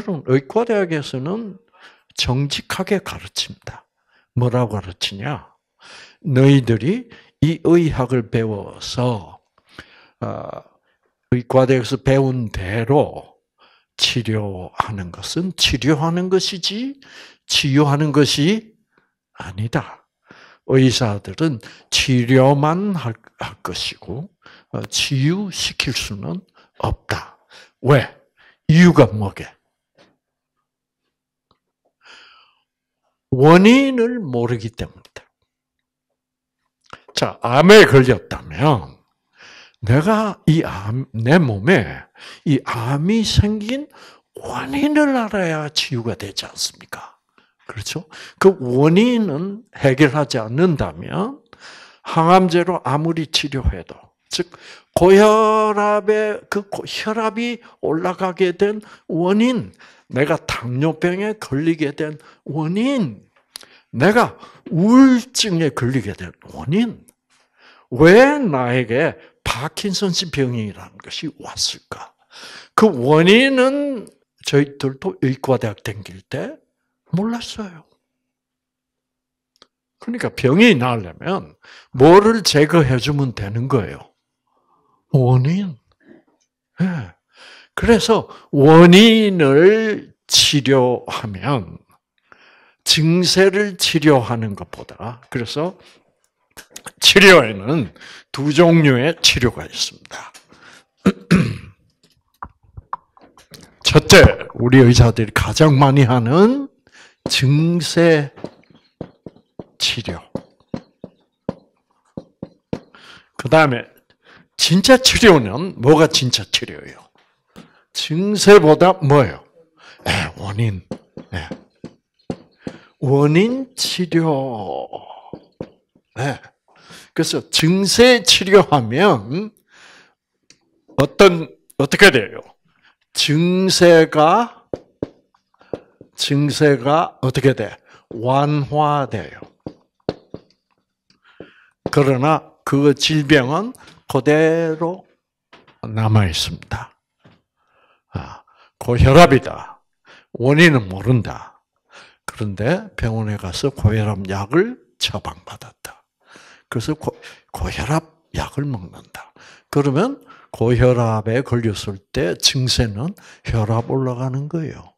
여러분, 의과대학에서는 정직하게 가르칩니다. 뭐라고 가르치냐? 너희들이 이 의학을 배워서 어, 의과대에서 배운 대로 치료하는 것은 치료하는 것이지 치유하는 것이 아니다. 의사들은 치료만 할, 것이고 어, 치유시킬 수는 없다. 왜? 이유가 뭐게? 원인을 모르기 때문이다. 자, 암에 걸렸다면 내가 이 암, 내 몸에 이 암이 생긴 원인을 알아야 치유가 되지 않습니까? 그렇죠? 그 원인은 해결하지 않는다면 항암제로 아무리 치료해도 즉 고혈압의 그 혈압이 올라가게 된 원인, 내가 당뇨병에 걸리게 된 원인, 내가 우울증에 걸리게 된 원인, 왜 나에게 파킨슨스 병이라는 것이 왔을까? 그 원인은 저희들도 의과대학 다닐 때 몰랐어요. 그러니까 병이 나려면 뭐를 제거해 주면 되는 거예요? 원인. 네. 그래서 원인을 치료하면 증세를 치료하는 것보다 그래서 치료에는 두 종류의 치료가 있습니다. 첫째, 우리 의사들이 가장 많이 하는 증세 치료. 그 다음에 진짜 치료는 뭐가 진짜 치료예요? 증세보다 뭐예요? 네, 원인. 네. 원인 치료. 네. 그래서 증세 치료하면 어떤 어떻게 돼요? 증세가 증세가 어떻게 돼? 완화돼요. 그러나 그 질병은 그대로 남아 있습니다. 아, 고혈압이다. 원인은 모른다. 그런데 병원에 가서 고혈압 약을 처방받았다. 그래서 고, 고혈압 약을 먹는다. 그러면 고혈압에 걸렸을 때 증세는 혈압 올라가는 거예요.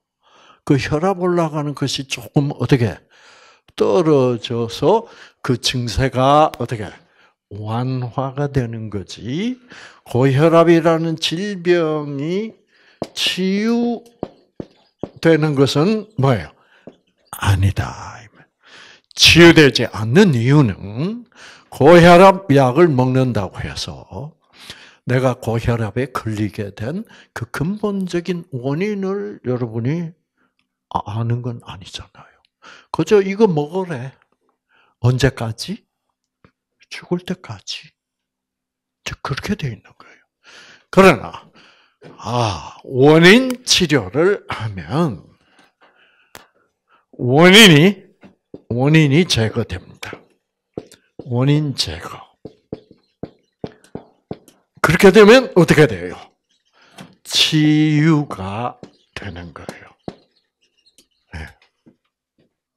그 혈압 올라가는 것이 조금 어떻게 떨어져서 그 증세가 어떻게 완화가 되는 거지. 고혈압이라는 질병이 치유되는 것은 뭐예요? 아니다. 치유되지 않는 이유는 고혈압 약을 먹는다고 해서 내가 고혈압에 걸리게 된 그 근본적인 원인을 여러분이 아는 건 아니잖아요. 그저 이거 먹으래. 언제까지? 죽을 때까지. 그렇게 돼 있는 거예요. 그러나, 아, 원인 치료를 하면 원인이, 원인이 제거됩니다. 원인 제거. 그렇게 되면 어떻게 돼요? 치유가 되는 거예요. 네.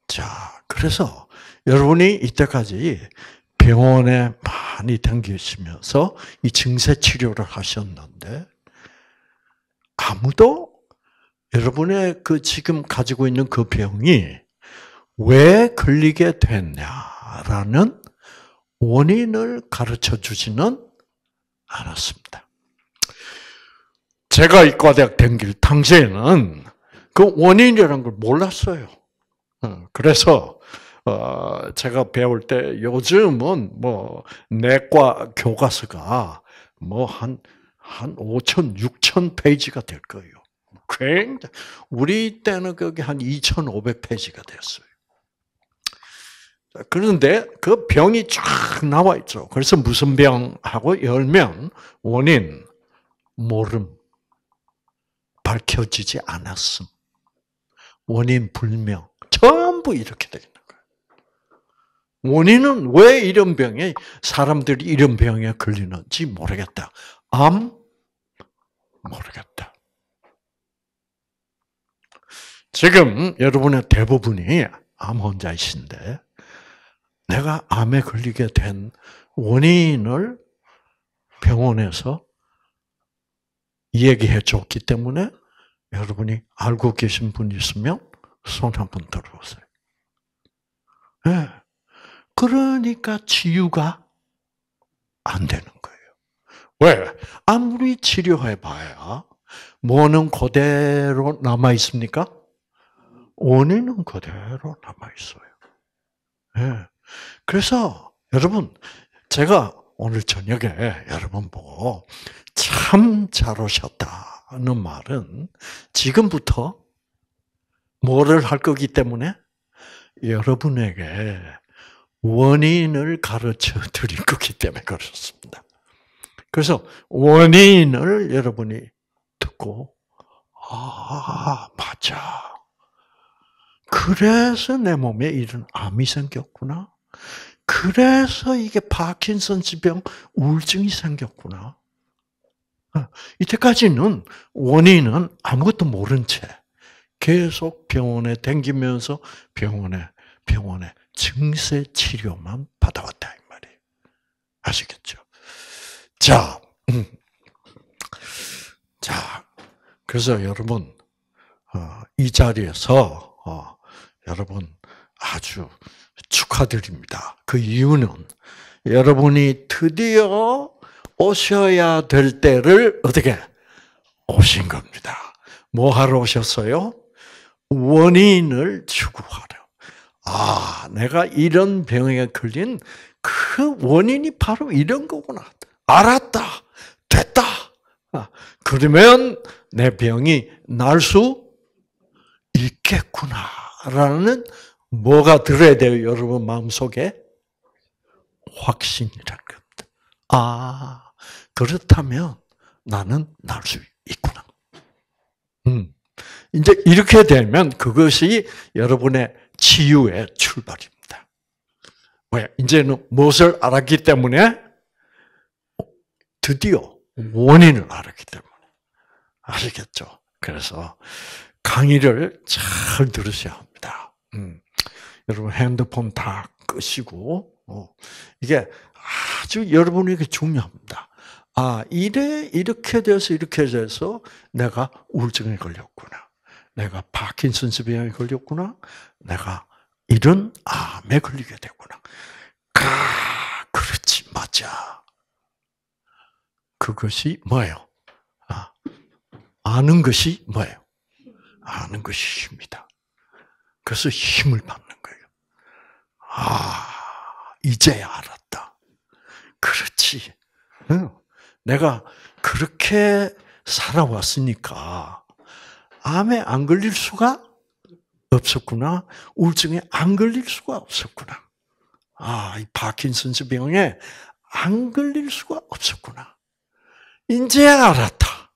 자, 그래서 여러분이 이때까지 병원에 많이 다니시면서 이 증세 치료를 하셨는데 아무도 여러분의 그 지금 가지고 있는 그 병이 왜 걸리게 됐냐라는 원인을 가르쳐 주지는 않았습니다. 제가 이과대학 다길 당시에는 그 원인이라는 걸 몰랐어요. 어, 그래서 어, 제가 배울 때 요즘은 뭐 내과 교과서가 뭐한 한 5천, 6천 페이지가 될 거예요. 굉장히 우리 때는 거기 한 2,500페이지가 됐어요. 그런데 그 병이 쫙 나와 있죠. 그래서 무슨 병하고 열면 원인 모름 밝혀지지 않았음. 원인 불명 전부 이렇게 되는 원인은 왜 이런 병에 사람들이 이런 병에 걸리는지 모르겠다. 암 모르겠다. 지금 여러분의 대부분이 암 환자이신데 내가 암에 걸리게 된 원인을 병원에서 얘기해 줬기 때문에 여러분이 알고 계신 분 있으면 손 한 번 들어보세요. 네. 그러니까 치유가 안 되는. 왜? 아무리 치료해봐야 뭐는 그대로 남아 있습니까? 원인은 그대로 남아 있어요. 네. 그래서 여러분 제가 오늘 저녁에 여러분 보고 참 잘 오셨다는 말은 지금부터 뭐를 할 거기 때문에 여러분에게 원인을 가르쳐 드릴 거기 때문에 그렇습니다. 그래서 원인을 여러분이 듣고 아 맞아. 그래서 내 몸에 이런 암이 생겼구나. 그래서 이게 파킨슨스병 우울증이 생겼구나. 어, 이때까지는 원인은 아무것도 모른 채 계속 병원에 댕기면서 병원에 병원에 증세 치료만 받아왔다 이 말이에요. 아시겠죠? 자, 음. 자, 그래서 여러분 어, 이 자리에서 어, 여러분 아주 축하드립니다. 그 이유는 여러분이 드디어 오셔야 될 때를 어떻게 오신 겁니다. 뭐 하러 오셨어요? 원인을 추구하러. 아, 내가 이런 병에 걸린 그 원인이 바로 이런 거구나. 알았다. 됐다. 아, 그러면 내 병이 날 수 있겠구나라는 뭐가 들어야 돼요, 여러분 마음속에? 확신이란 겁니다. 아, 그렇다면 나는 날 수 있구나. 음. 이제 이렇게 되면 그것이 여러분의 치유의 출발입니다. 왜? 이제는 무엇을 알았기 때문에 드디어 원인을 알았기 때문에 아시겠죠? 그래서 강의를 잘 들으셔야 합니다. 음. 여러분 핸드폰 다 끄시고 어, 이게 아주 여러분에게 중요합니다. 아 이래 이렇게 돼서 이렇게 돼서 내가 우울증에 걸렸구나. 내가 파킨슨스 병에 걸렸구나. 내가 이런 암에 걸리게 됐구나. 아, 그렇지 맞아. 그것이 뭐예요? 아, 아는 것이 뭐예요? 아는 것이 힘이다. 그래서 힘을 받는 거예요. 아, 이제야 알았다. 그렇지. 내가 그렇게 살아왔으니까 암에 안 걸릴 수가 없었구나. 우울증에 안 걸릴 수가 없었구나. 아, 이 파킨슨스 병에 안 걸릴 수가 없었구나. 이제 알았다.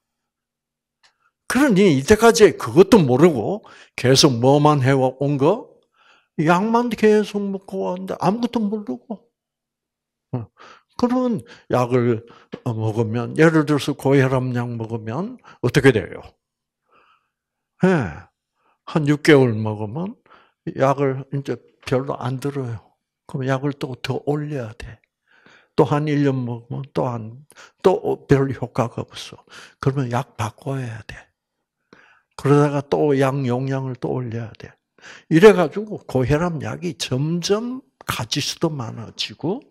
그러니 이때까지 그것도 모르고 계속 뭐만 해온 거? 약만 계속 먹고 왔는데 아무것도 모르고. 어. 그러면 약을 먹으면, 예를 들어서 고혈압 약 먹으면 어떻게 돼요? 네. 한 6개월 먹으면 약을 이제 별로 안 들어요. 그럼 약을 또 더 올려야 돼. 또 한 1년 먹으면 또 한, 또 별 효과가 없어. 그러면 약 바꿔야 돼. 그러다가 또약 용량을 또 올려야 돼. 이래가지고 고혈압 약이 점점 가지수도 많아지고,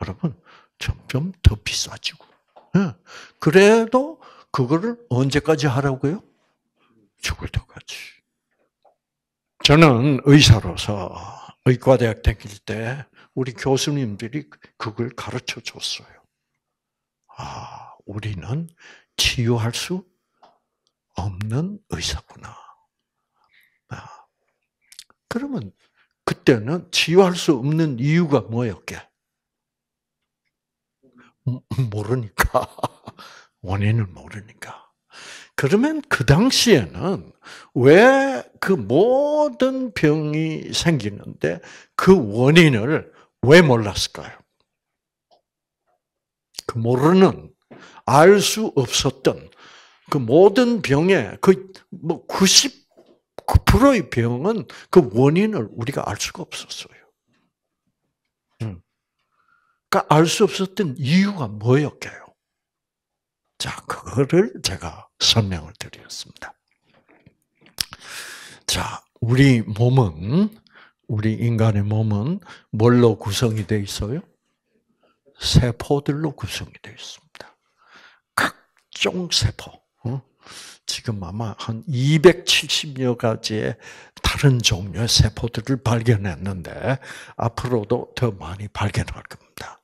여러분, 점점 더 비싸지고. 예. 그래도 그거를 언제까지 하라고요? 죽을 때까지. 저는 의사로서 의과대학 다닐 때 우리 교수님들이 그걸 가르쳐 줬어요. 아, 우리는 치유할 수 없는 의사구나. 아, 그러면 그때는 치유할 수 없는 이유가 뭐였게? 모르니까. 원인을 모르니까. 그러면 그 당시에는 왜 그 모든 병이 생기는데 그 원인을 왜 몰랐을까요? 그 모르는, 알 수 없었던 그 모든 병의 그뭐 90, 90%의 병은 그 원인을 우리가 알 수가 없었어요. 그러니까 알 수 없었던 이유가 뭐였게요? 자, 그거를 제가 설명을 드렸습니다. 자, 우리 몸은 우리 인간의 몸은 뭘로 구성이 되어 있어요? 세포들로 구성이 되어 있습니다. 각종 세포. 어? 지금 아마 한 270여 가지의 다른 종류의 세포들을 발견했는데 앞으로도 더 많이 발견할 겁니다.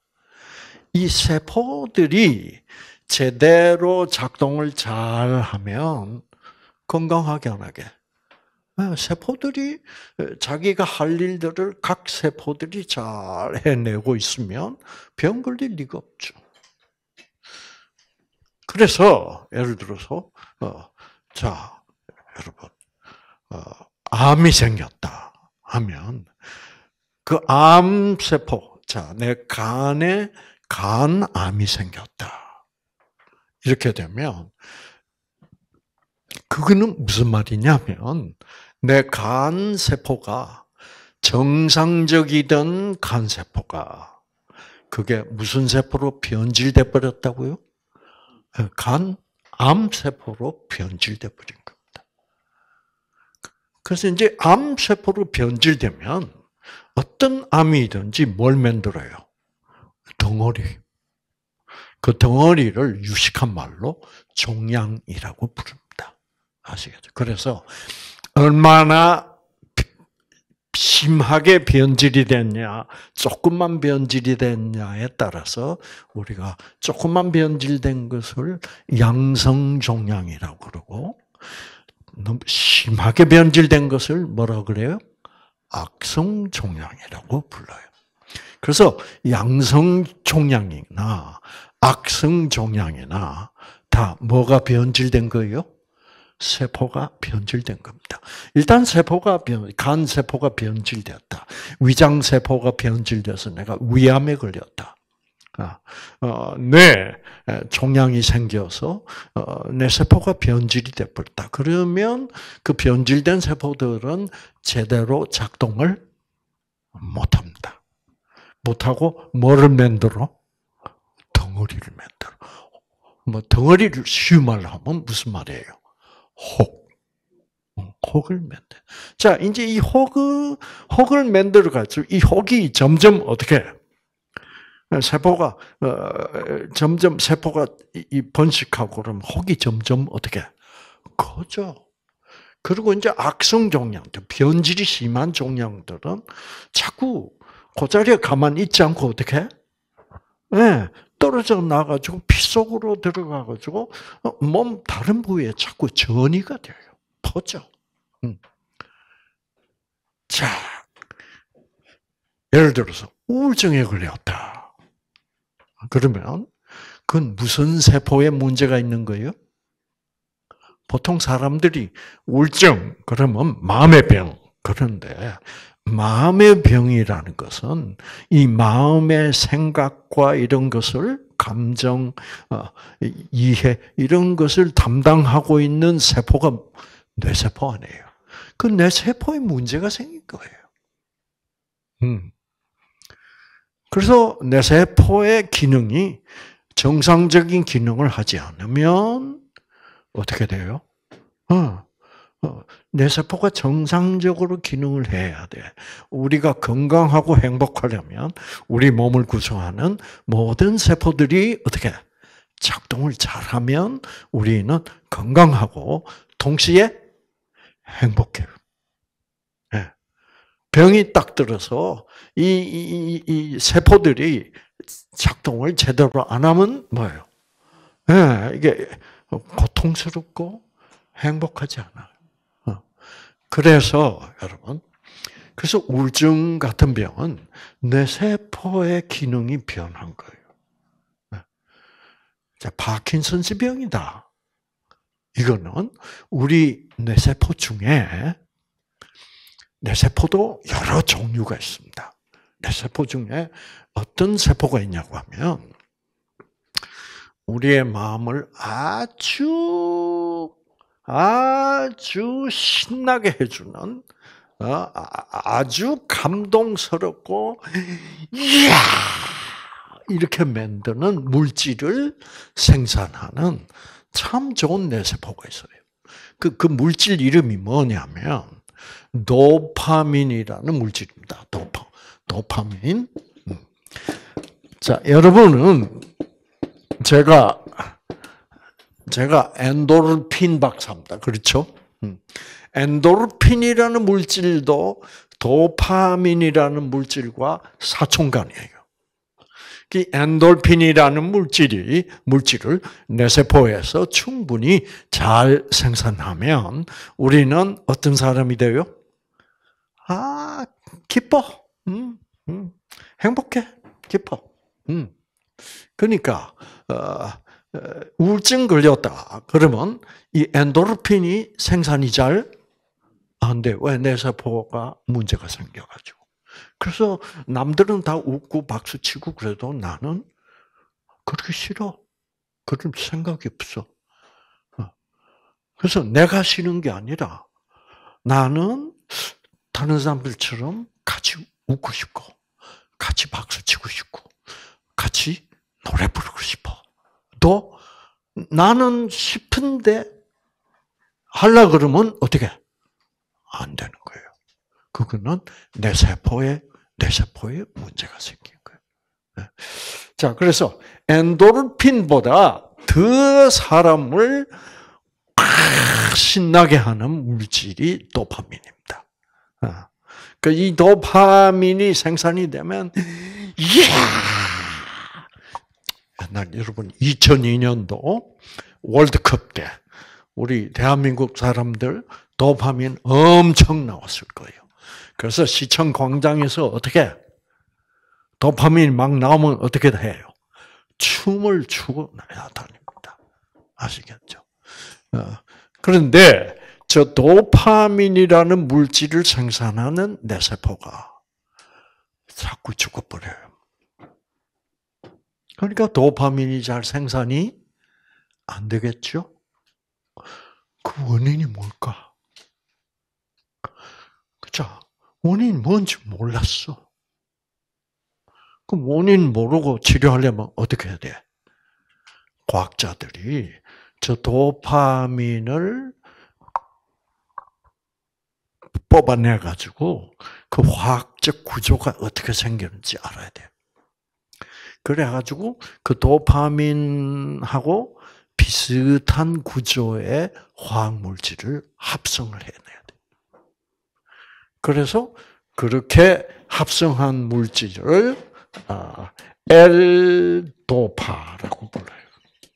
이 세포들이 제대로 작동을 잘 하면 건강하게 안 하게. 예, 세포들이 자기가 할 일들을 각 세포들이 잘 해내고 있으면 병 걸릴 리가 없죠. 그래서 예를 들어서 어, 자 여러분 어, 암이 생겼다 하면 그 암 세포 자 내 간에 간암이 생겼다 이렇게 되면 그거는 무슨 말이냐면 내 간 세포가 정상적이던 간 세포가 그게 무슨 세포로 변질돼 버렸다고요? 간 암세포로 변질돼 버린 겁니다. 그래서 이제 암세포로 변질되면 어떤 암이든지 뭘 만들어요? 덩어리. 그 덩어리를 유식한 말로 종양이라고 부릅니다. 아시겠죠? 그래서 얼마나 심하게 변질이 됐냐, 조금만 변질이 됐냐에 따라서 우리가 조금만 변질된 것을 양성종양이라고 그러고, 너무 심하게 변질된 것을 뭐라 그래요? 악성종양이라고 불러요. 그래서 양성종양이나 악성종양이나 다 뭐가 변질된 거예요? 세포가 변질된 겁니다. 일단 세포가 변, 간 세포가 변질되었다. 위장 세포가 변질돼서 내가 위암에 걸렸다. 아, 어, 뇌 종양이 생겨서 어, 내 세포가 변질이 돼버렸다. 그러면 그 변질된 세포들은 제대로 작동을 못합니다. 못하고 뭐를 만들어? 덩어리를 만들어. 뭐 덩어리를 쉬운 말로 하면 무슨 말이에요? 혹. 어, 혹을 만들. 자, 이제 이 혹을, 혹을 만들어 가지고 이 혹이 점점 어떻게, 세포가, 어, 점점 세포가 이 번식하고 그러면 혹이 점점 어떻게, 커져. 그리고 이제 악성 종양들, 변질이 심한 종양들은 자꾸 그 자리에 가만히 있지 않고 어떻게? 네, 떨어져 나가지고 피 속으로 들어가가지고 어, 몸 다른 부위에 자꾸 전이가 돼요. 퍼져. 음. 자, 예를 들어서 우울증에 걸렸다. 그러면 그건 무슨 세포에 문제가 있는 거예요? 보통 사람들이 우울증 그러면 마음의 병 그런데 마음의 병이라는 것은 이 마음의 생각과 이런 것을 감정, 어, 이해 이런 것을 담당하고 있는 세포가 뇌세포 아니에요. 그 뇌세포에 문제가 생긴 거예요. 음. 그래서 뇌세포의 기능이 정상적인 기능을 하지 않으면 어떻게 돼요? 어, 어, 뇌세포가 정상적으로 기능을 해야 돼. 우리가 건강하고 행복하려면 우리 몸을 구성하는 모든 세포들이 어떻게 작동을 잘하면 우리는 건강하고 동시에 행복해요. 네. 병이 딱 들어서 이, 이, 이, 세포들이 작동을 제대로 안 하면 뭐예요? 네, 이게 고통스럽고 행복하지 않아요. 그래서 여러분, 그래서 우울증 같은 병은 뇌 세포의 기능이 변한 거예요. 네. 자, 파킨슨스 병이다. 이거는 우리 뇌 세포 중에 뇌 세포도 여러 종류가 있습니다. 뇌 세포 중에 어떤 세포가 있냐고 하면 우리의 마음을 아주 아주 신나게 해주는 어, 아, 아주 감동스럽고 이야 이렇게 만드는 물질을 생산하는 참 좋은 뇌세포가 있어요. 그, 그 물질 이름이 뭐냐면 도파민이라는 물질입니다. 도파, 도파민. 음. 자, 여러분은 제가 제가 엔도르핀 박사입니다. 그렇죠? 음. 엔도르핀이라는 물질도 도파민이라는 물질과 사촌간이에요. 이 엔돌핀이라는 물질이 물질을 뇌세포에서 충분히 잘 생산하면 우리는 어떤 사람이 돼요? 아 기뻐, 음, 음, 행복해, 기뻐. 음. 그러니까 어, 우울증 걸렸다. 그러면 이 엔도르핀이 생산이 잘 안 돼. 왜? 뇌세포가 문제가 생겨가지고. 그래서 남들은 다 웃고 박수 치고 그래도 나는 그렇게 싫어. 그런 생각이 없어. 어. 그래서 내가 싫은 게 아니라 나는 다른 사람들처럼 같이 웃고 싶고, 같이 박수 치고 싶고, 같이 노래 부르고 싶어. 또 나는 싶은데 하려 그러면 어떻게 안 되는 거예요. 그거는 내 세포에 내 세포에 문제가 생긴 거예요. 네. 자, 그래서 엔도르핀보다 더 사람을 신나게 하는 물질이 도파민입니다. 아, 그이 도파민이 생산이 되면 이야 옛날 여러분 2002년도 월드컵 때 우리 대한민국 사람들 도파민 엄청 나왔을 거예요. 그래서 시청 광장에서 어떻게 도파민 막 나오면 어떻게 해요? 춤을 추고 날아다닙니다. 아시겠죠? 어, 그런데 저 도파민이라는 물질을 생산하는 뇌세포가 자꾸 죽어버려요. 그러니까 도파민이 잘 생산이 안 되겠죠? 그 원인이 뭘까? 그죠? 원인 뭔지 몰랐어. 그 원인 모르고 치료하려면 어떻게 해야 돼? 과학자들이 저 도파민을 뽑아내 가지고 그 화학적 구조가 어떻게 생겼는지 알아야 돼. 그래가지고 그 도파민하고 비슷한 구조의 화학물질을 합성을 해내야 돼. 그래서 그렇게 합성한 물질을 아, L도파라고 불러요.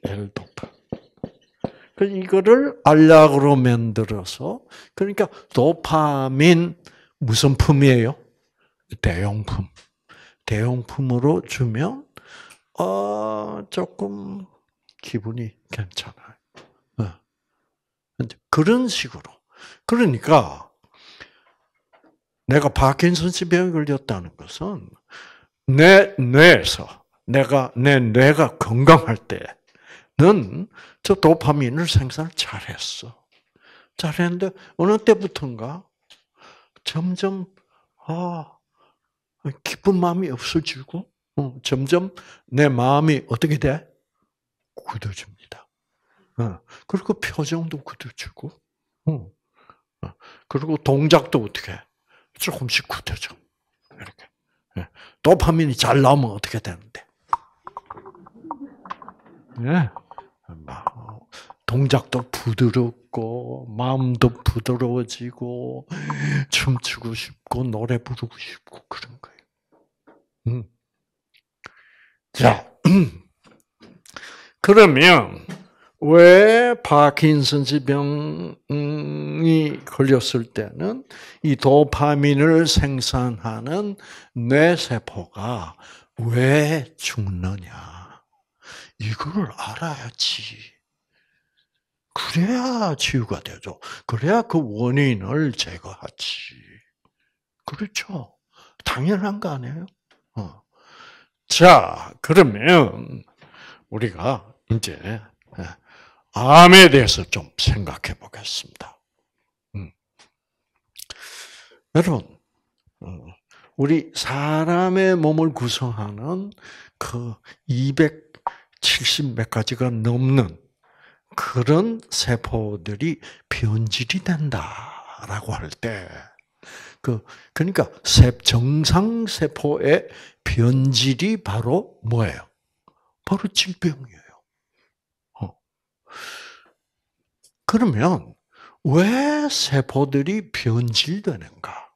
L도파. 그 이거를 알약으로 만들어서 그러니까 도파민 무슨 품이에요? 대용품. 대용품으로 주면 어, 조금 기분이 괜찮아요. 어. 그런 식으로. 그러니까 내가 파킨슨스 병에 걸렸다는 것은 내 뇌에서 내가 내 뇌가 건강할 때는 저 도파민을 생산을 잘했어. 잘했는데 어느 때부터인가 점점 아 기쁜 마음이 없어지고 어, 점점 내 마음이 어떻게 돼? 굳어집니다. 어, 그리고 표정도 굳어지고, 어, 그리고 동작도 어떻게 조금씩 굳어져. 이렇게. 예. 도파민이 잘 나오면 어떻게 되는데? 네. 동작도 부드럽고 마음도 부드러워지고 춤추고 싶고 노래 부르고 싶고 그런 거예요. 음. 자, 그러면 왜 파킨슨스 병이 걸렸을 때는 이 도파민을 생산하는 뇌세포가 왜 죽느냐? 이걸 알아야지. 그래야 치유가 되죠. 그래야 그 원인을 제거하지. 그렇죠. 당연한 거 아니에요? 어. 자, 그러면 우리가 이제 암에 대해서 좀 생각해 보겠습니다. 음. 여러분, 어, 우리 사람의 몸을 구성하는 그 270 몇 가지가 넘는 그런 세포들이 변질이 된다라고 할 때, 그, 그러니까 정상 세포의 변질이 바로 뭐예요? 바로 질병이에요. 어. 그러면 왜 세포들이 변질되는가?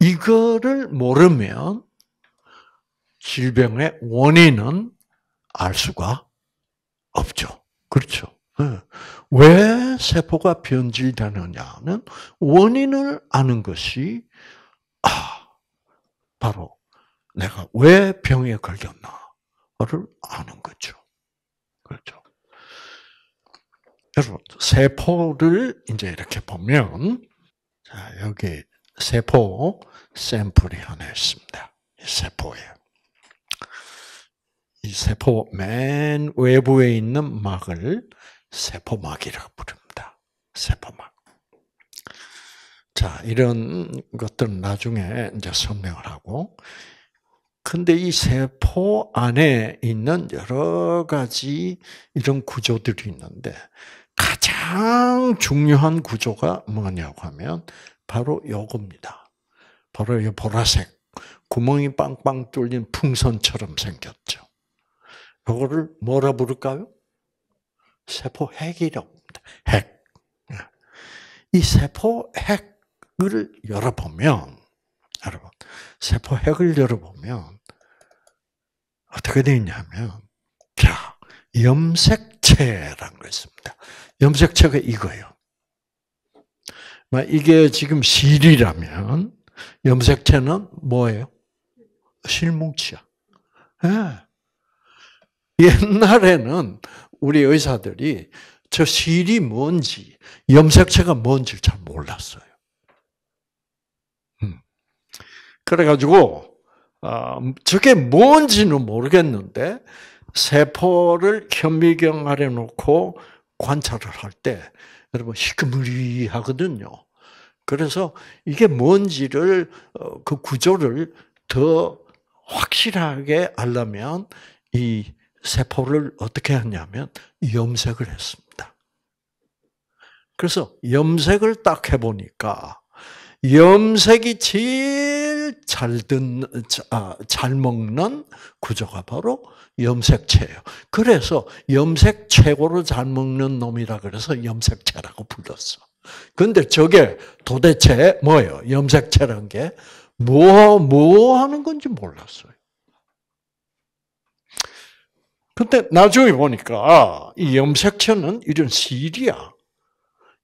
이거를 모르면 질병의 원인은 알 수가 없죠. 그렇죠. 예. 왜 세포가 변질되느냐는 원인을 아는 것이 아 바로 내가 왜 병에 걸렸나를 아는 거죠. 그렇죠. 여러분 세포를 이제 이렇게 보면 자 여기 세포 샘플이 하나 있습니다. 세포예요. 이 세포 맨 외부에 있는 막을 세포막이라고 부릅니다. 세포막. 자, 이런 것들은 나중에 이제 설명을 하고, 근데 이 세포 안에 있는 여러 가지 이런 구조들이 있는데, 가장 중요한 구조가 뭐냐고 하면, 바로 요겁니다. 바로 이 보라색, 구멍이 빵빵 뚫린 풍선처럼 생겼죠. 요거를 뭐라 부를까요? 세포 핵이라고 합니다. 핵. 이 세포 핵을 열어보면, 여러분, 세포 핵을 열어보면, 어떻게 되어 있냐면, 자, 염색체라는 거 있습니다. 염색체가 이거예요. 이게 지금 실이라면, 염색체는 뭐예요? 실뭉치야. 네. 옛날에는 우리 의사들이 저 실이 뭔지, 염색체가 뭔지를 잘 몰랐어요. 음. 그래가지고, 어, 저게 뭔지는 모르겠는데, 세포를 현미경 아래 놓고 관찰을 할 때, 여러분, 시커머리하거든요. 그래서 이게 뭔지를, 어, 그 구조를 더 확실하게 알려면, 이 세포를 어떻게 했냐면 염색을 했습니다. 그래서 염색을 딱 해보니까 염색이 제일 잘 듣는, 아, 잘 먹는 구조가 바로 염색체예요. 그래서 염색 최고로 잘 먹는 놈이라 그래서 염색체라고 불렀어. 근데 저게 도대체 뭐예요? 염색체란 게 뭐, 뭐 하는 건지 몰랐어요. 근데 나중에 보니까 이 염색체는 이런 실이야.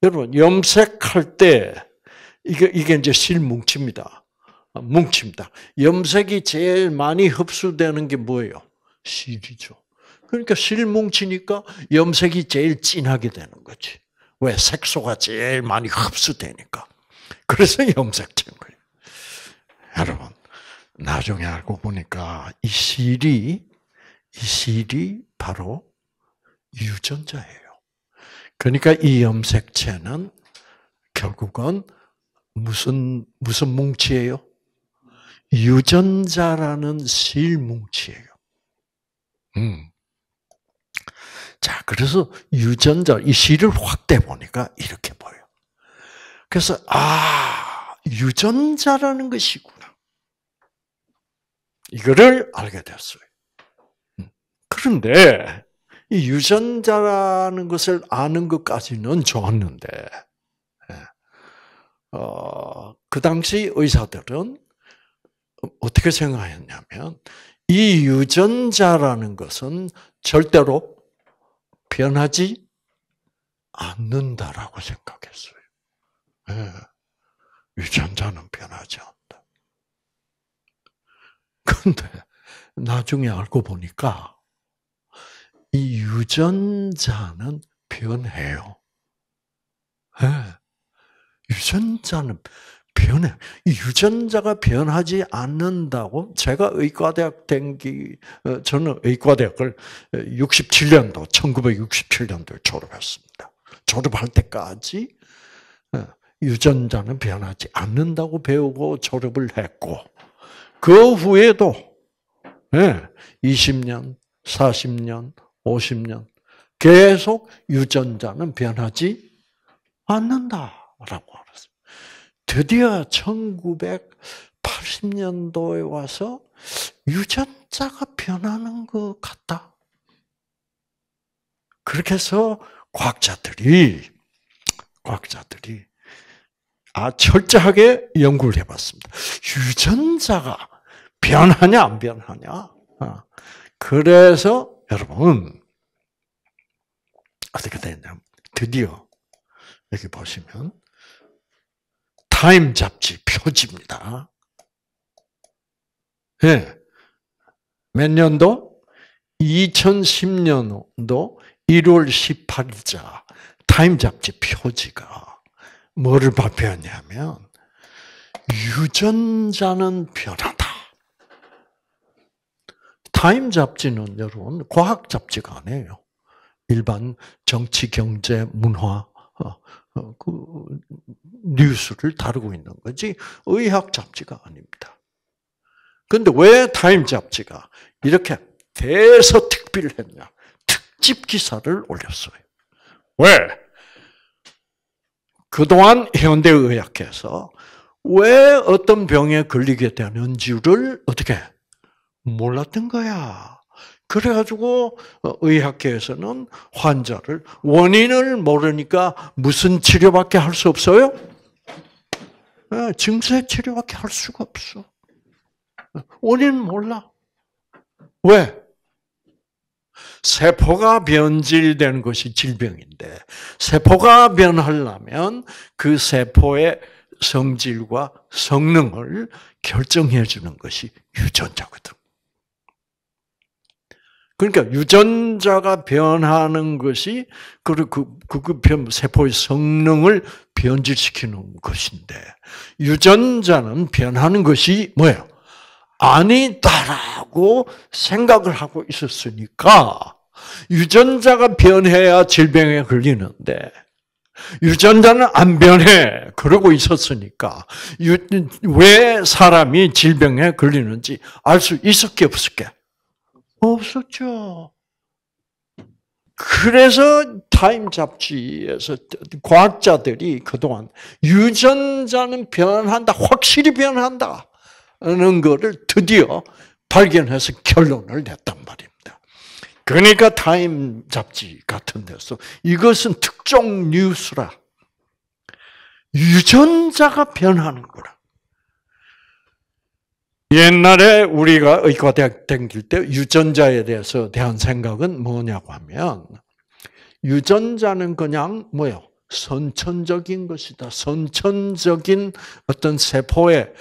여러분 염색할 때 이게 이게 이제 실 뭉칩니다. 뭉칩니다. 염색이 제일 많이 흡수되는 게 뭐예요? 실이죠. 그러니까 실 뭉치니까 염색이 제일 진하게 되는 거지. 왜 색소가 제일 많이 흡수되니까. 그래서 염색체인 거예요. 여러분 나중에 알고 보니까 이 실이 이 실이 바로 유전자예요. 그러니까 이 염색체는 결국은 무슨 무슨 뭉치예요? 유전자라는 실 뭉치예요. 음. 자, 그래서 유전자 이 실을 확대 보니까 이렇게 보여. 그래서 아 유전자라는 것이구나. 이거를 알게 됐어요. 그런데 이 유전자라는 것을 아는 것까지는 좋았는데, 예. 어, 그 당시 의사들은 어떻게 생각했냐면, 이 유전자라는 것은 절대로 변하지 않는다라고 생각했어요. 예. 유전자는 변하지 않는다. 그런데 나중에 알고 보니까 이 유전자는 변해요. 네. 유전자는 변해. 유전자가 변하지 않는다고 제가 의과대학 댕기 어, 저는 의과대학을 67년도 1967년도에 졸업했습니다. 졸업할 때까지 어, 유전자는 변하지 않는다고 배우고 졸업을 했고 그 후에도 20년, 40년, 50년 계속 유전자는 변하지 않는다라고 알았어요. 드디어 1980년도에 와서 유전자가 변하는 것 같다. 그렇게 해서 과학자들이 과학자들이 아 철저하게 연구를 해봤습니다. 유전자가 변하냐 안 변하냐. 아, 그래서 여러분 어떻게 되냐 드디어 여기 보시면 타임 잡지 표지입니다. 예. 네. 몇 년도? 2010년도 1월 18일자 타임 잡지 표지가 뭐를 발표했냐면 유전자는 변한다. 타임 잡지는 여러분 과학 잡지가 아니에요. 일반 정치, 경제, 문화 어, 어, 그 뉴스를 다루고 있는 거지 의학 잡지가 아닙니다. 그런데 왜 타임 잡지가 이렇게 대서특필을 했냐? 특집 기사를 올렸어요. 왜? 그동안 현대의학에서 왜 어떤 병에 걸리게 되는지를 어떻게 몰랐던 거야. 그래가지고 어, 의학계에서는 환자를 원인을 모르니까 무슨 치료밖에 할 수 없어요? 네, 증세 치료밖에 할 수가 없어. 원인 몰라. 왜? 세포가 변질되는 것이 질병인데 세포가 변하려면 그 세포의 성질과 성능을 결정해 주는 것이 유전자거든. 그러니까 유전자가 변하는 것이 그, 그, 그, 그 세포의 성능을 변질시키는 것인데, 유전자는 변하는 것이 뭐예요? 아니다라고 생각을 하고 있었으니까, 유전자가 변해야 질병에 걸리는데, 유전자는 안 변해. 그러고 있었으니까, 왜 사람이 질병에 걸리는지 알 수 있었게 없었게? 없었죠. 그래서 타임 잡지에서 과학자들이 그동안 유전자는 변한다, 확실히 변한다. 는 것을 드디어 발견해서 결론을 냈단 말입니다. 그러니까 타임 잡지 같은 데서 이것은 특종 뉴스라. 유전자가 변하는 거라. 옛날에 우리가 의과대학 다닐 때 유전자에 대해서 대한 생각은 뭐냐고 하면 유전자는 그냥 뭐요? 선천적인 것이다. 선천적인 어떤 세포의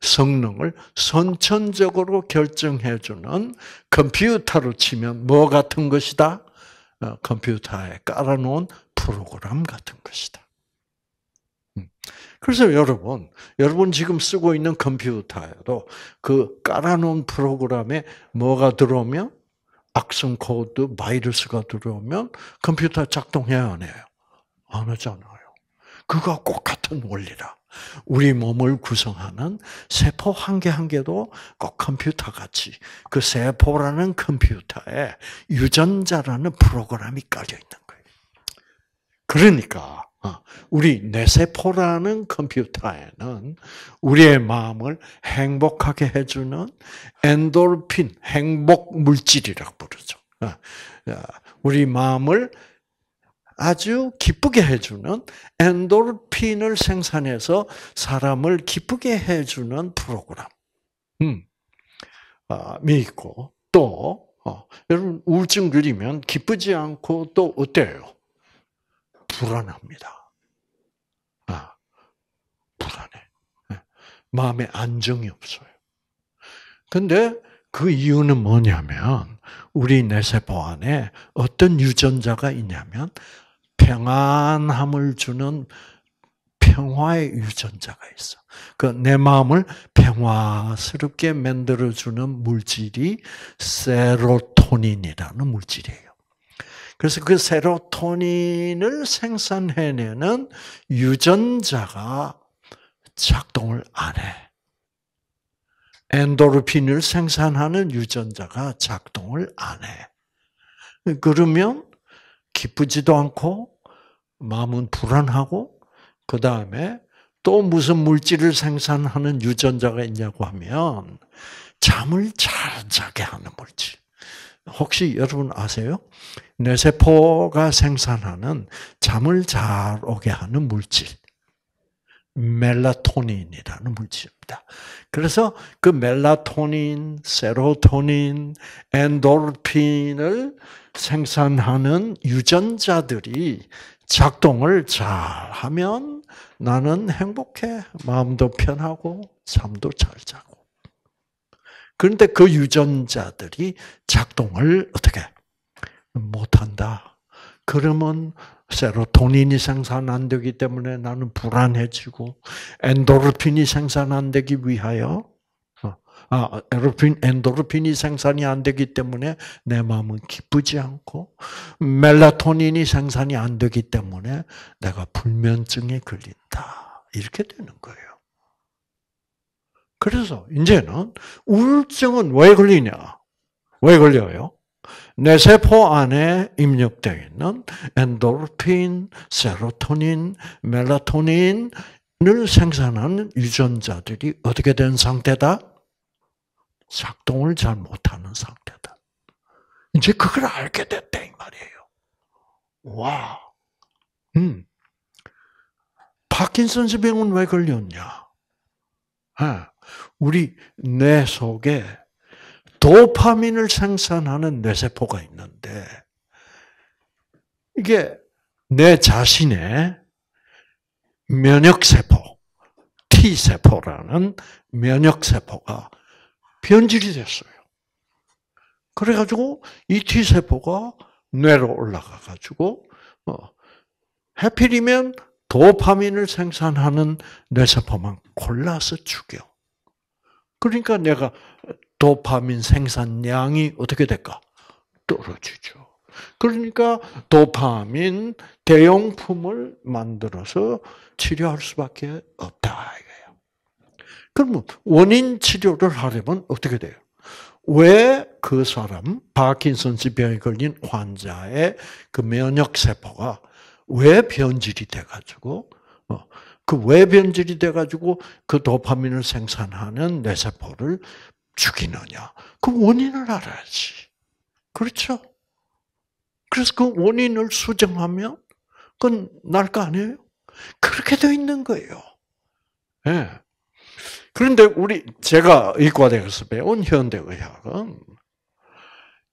성능을 선천적으로 결정해주는 컴퓨터로 치면 뭐 같은 것이다? 어, 컴퓨터에 깔아놓은 프로그램 같은 것이다. 그래서 여러분, 여러분 지금 쓰고 있는 컴퓨터에도 그 깔아놓은 프로그램에 뭐가 들어오면 악성 코드, 바이러스가 들어오면 컴퓨터 작동해요 안 해요? 안 하잖아요. 그거 꼭 같은 원리라. 우리 몸을 구성하는 세포 한 개 한 개도 꼭 컴퓨터 같이 그 세포라는 컴퓨터에 유전자라는 프로그램이 깔려 있는 거예요. 그러니까 어, 우리 뇌세포라는 컴퓨터에는 우리의 마음을 행복하게 해주는 엔돌핀, 행복 물질이라고 부르죠. 어, 어, 우리 마음을 아주 기쁘게 해주는 엔돌핀을 생산해서 사람을 기쁘게 해주는 프로그램. 음, 이 있고, 또, 여러분, 우울증 걸리면 기쁘지 않고 또 어때요? 불안합니다. 아, 불안해. 예. 마음에 안정이 없어요. 근데 그 이유는 뭐냐면, 우리 뇌세포 안에 어떤 유전자가 있냐면, 평안함을 주는 평화의 유전자가 있어. 그 내 마음을 평화스럽게 만들어주는 물질이 세로토닌이라는 물질이에요. 그래서 그 세로토닌을 생산해내는 유전자가 작동을 안 해. 엔도르핀을 생산하는 유전자가 작동을 안 해. 그러면 기쁘지도 않고 마음은 불안하고 그 다음에 또 무슨 물질을 생산하는 유전자가 있냐고 하면 잠을 잘 자게 하는 물질. 혹시 여러분 아세요? 뇌세포가 생산하는 잠을 잘 오게 하는 물질. 멜라토닌이라는 물질입니다. 그래서 그 멜라토닌, 세로토닌, 엔도르핀을 생산하는 유전자들이 작동을 잘 하면 나는 행복해. 마음도 편하고 잠도 잘 자고. 그런데 그 유전자들이 작동을 어떻게 못한다. 그러면 세로토닌이 생산 안 되기 때문에 나는 불안해지고 엔도르핀이 생산 안 되기 위하여 어, 아, 에로핀, 엔도르핀이 생산이 안 되기 때문에 내 마음은 기쁘지 않고 멜라토닌이 생산이 안 되기 때문에 내가 불면증에 걸린다. 이렇게 되는 거예요. 그래서 이제는 우울증은 왜 걸리냐? 왜 걸려요? 내 세포 안에 입력되어 있는 엔도르핀, 세로토닌, 멜라토닌을 생산하는 유전자들이 어떻게 된 상태다? 작동을 잘 못하는 상태다. 이제 그걸 알게 됐다 이 말이에요. 와, 음, 파킨슨스 병은 왜 걸렸냐? 아, 우리 뇌 속에 도파민을 생산하는 뇌세포가 있는데 이게 내 자신의 면역세포, T세포라는 면역세포가 변질이 됐어요. 그래가지고 이 T세포가 뇌로 올라가가지고 어, 해필이면 도파민을 생산하는 뇌세포만 골라서 죽여. 그러니까 내가 도파민 생산량이 어떻게 될까? 떨어지죠. 그러니까 도파민 대용품을 만들어서 치료할 수밖에 없다 이거예요. 그러면 원인 치료를 하려면 어떻게 돼요? 왜 그 사람 파킨슨스 병에 걸린 환자의 그 면역 세포가 왜 변질이 돼가지고 어, 그왜 변질이 돼가지고 그 도파민을 생산하는 뇌세포를 죽이느냐? 그 원인을 알아야지. 그렇죠? 그래서 그 원인을 수정하면 그건 날 거 아니에요? 그렇게 되어 있는 거예요. 예. 네. 그런데 우리 제가 의과대학에서 배운 현대의학은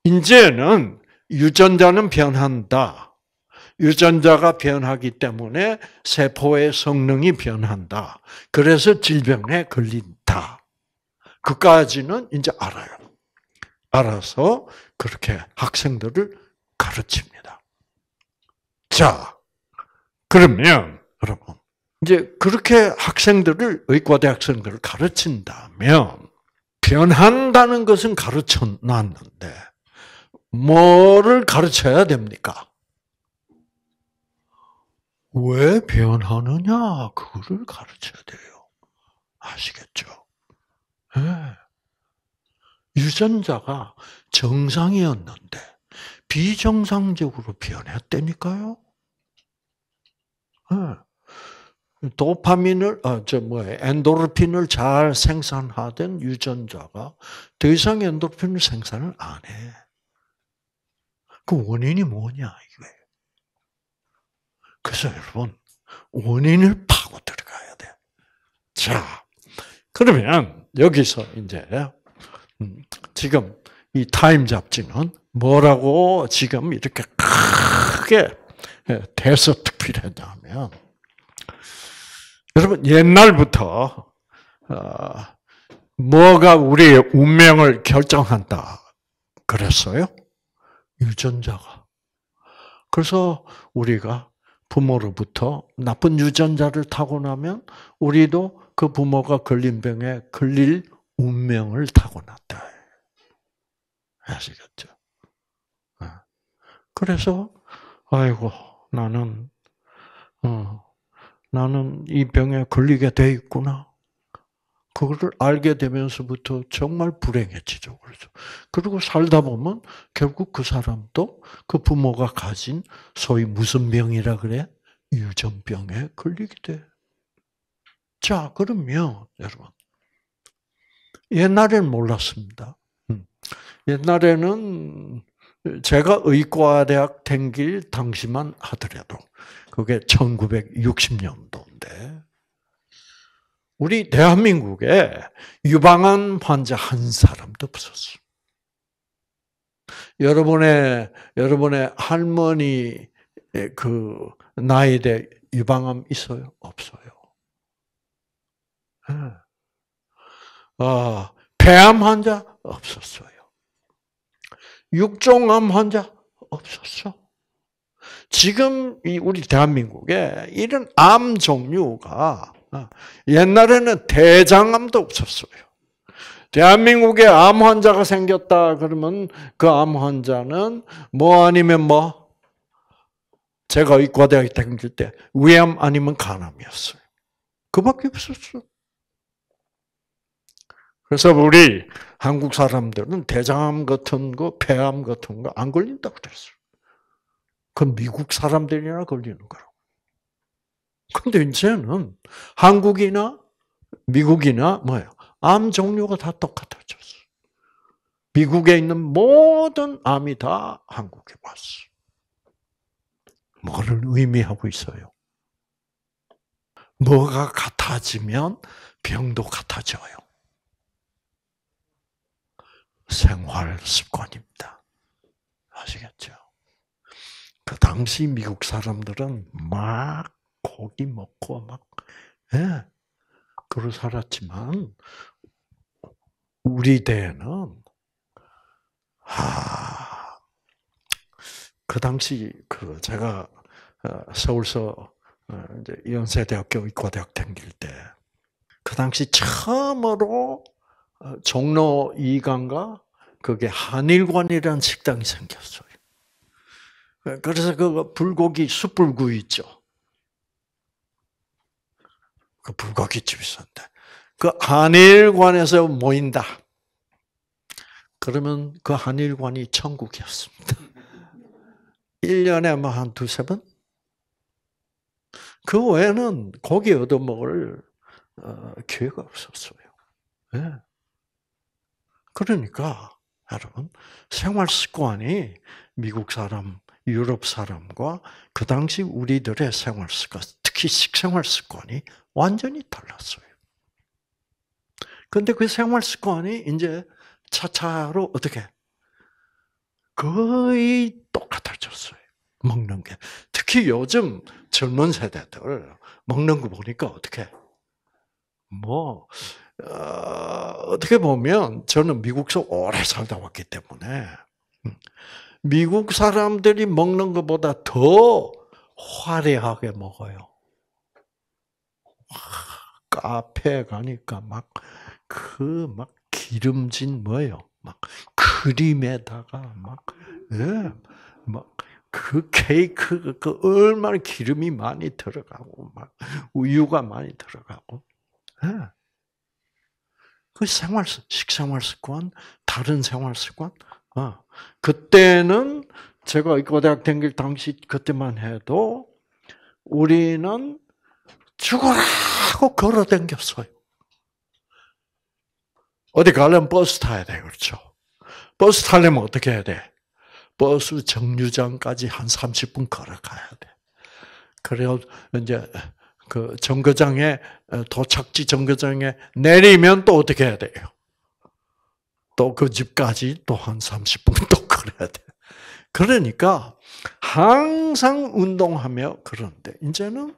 이제는 유전자는 변한다. 유전자가 변하기 때문에 세포의 성능이 변한다. 그래서 질병에 걸린다. 그까지는 이제 알아요. 알아서 그렇게 학생들을 가르칩니다. 자, 그러면 여러분 이제 그렇게 학생들을 의과대 학생들을 가르친다면 변한다는 것은 가르쳐 놨는데 뭐를 가르쳐야 됩니까? 왜 변하느냐 그거를 가르쳐야 돼요. 아시겠죠? 네. 유전자가 정상이었는데 비정상적으로 변했다니까요. 네. 도파민을 아, 뭐 엔도르핀을 잘 생산하던 유전자가 더 이상 엔도르핀을 생산을 안 해. 그 원인이 뭐냐 이거예요. 그래서 여러분 원인을 파고 들어가야 돼. 자, 그러면 여기서 이제 음, 지금 이 타임 잡지는 뭐라고 지금 이렇게 크게 예, 대서특필 했냐면 여러분 옛날부터 어, 뭐가 우리의 운명을 결정한다 그랬어요? 유전자가. 그래서 우리가 부모로부터 나쁜 유전자를 타고나면 우리도 그 부모가 걸린 병에 걸릴 운명을 타고났다. 아시겠죠? 어. 그래서 아이고 나는 어, 나는 이 병에 걸리게 돼 있구나. 그거를 알게 되면서부터 정말 불행해지죠. 그렇죠. 그리고 살다 보면 결국 그 사람도 그 부모가 가진 소위 무슨 병이라 그래? 유전병에 걸리게 돼. 자, 그러면 여러분 옛날에는 몰랐습니다. 음. 옛날에는 제가 의과대학 댕길 당시만 하더라도 그게 1960년도인데 우리 대한민국에 유방암 환자 한 사람도 없었어. 여러분의 여러분의 할머니 그 나이에 유방암 있어요? 없어요. 네. 아, 폐암 환자 없었어요. 육종암 환자 없었어. 지금 우리 대한민국에 이런 암 종류가 아, 옛날에는 대장암도 없었어요. 대한민국에 암 환자가 생겼다 그러면 그 암 환자는 뭐 아니면 뭐 제가 의과대학에 다닐 때 위암 아니면 간암이었어요. 그밖에 없었어. 그래서 우리 한국 사람들은 대장암 같은 거, 폐암 같은 거 안 걸린다 그랬어요. 그건 미국 사람들이나 걸리는 거라고. 근데 이제는 한국이나 미국이나 뭐예요? 암 종류가 다 똑같아졌어. 미국에 있는 모든 암이 다 한국에 왔어. 뭐를 의미하고 있어요? 뭐가 같아지면 병도 같아져요. 생활 습관입니다. 아시겠죠? 그 당시 미국 사람들은 막 고기 먹고 막, 예, 그러 살았지만, 우리 때에는, 아, 그 당시, 그, 제가, 어, 서울서, 어, 이제 연세대학교 의과대학 다닐 때, 그 당시 처음으로 어, 종로 이강가 그게 한일관이라는 식당이 생겼어요. 그래서 그 불고기 숯불구이 있죠. 그 불고기 집이 있었는데 그 한일관에서 모인다. 그러면 그 한일관이 천국이었습니다. 1년에 뭐 한 두세 번? 그 외에는 고기 얻어먹을 어, 기회가 없었어요. 네. 그러니까 여러분 생활 습관이 미국 사람, 유럽 사람과 그 당시 우리들의 생활 습관, 특히 식생활 습관이 완전히 달랐어요. 근데 그 생활 습관이 이제 차차로 어떻게 거의 똑같아졌어요. 먹는 게. 특히 요즘 젊은 세대들 먹는 거 보니까 어떻게 뭐 어, 떻게 보면 저는 미국서 오래 살다 왔기 때문에 음, 미국 사람들이 먹는 것보다 더 화려하게 먹어요. 카페 가니까 막 그 막 기름진 뭐예요? 막 크림에다가 막 예, 막그 케이크 그 얼마나 기름이 많이 들어가고 막 우유가 많이 들어가고 예. 그 생활, 식생활 습관, 다른 생활 습관. 어. 그때는 제가 고대학 다닐 당시 그때만 해도 우리는 죽어라고 걸어 댕겼어요. 어디 가려면 버스 타야 돼, 그렇죠? 버스 타려면 어떻게 해야 돼? 버스 정류장까지 한 30분 걸어가야 돼. 그래요, 이제 그 정거장에 어, 도착지 정거장에 내리면 또 어떻게 해야 돼요? 또 그 집까지 또 한 30분 또 걸어야 돼. 그러니까 항상 운동하며 그런데 이제는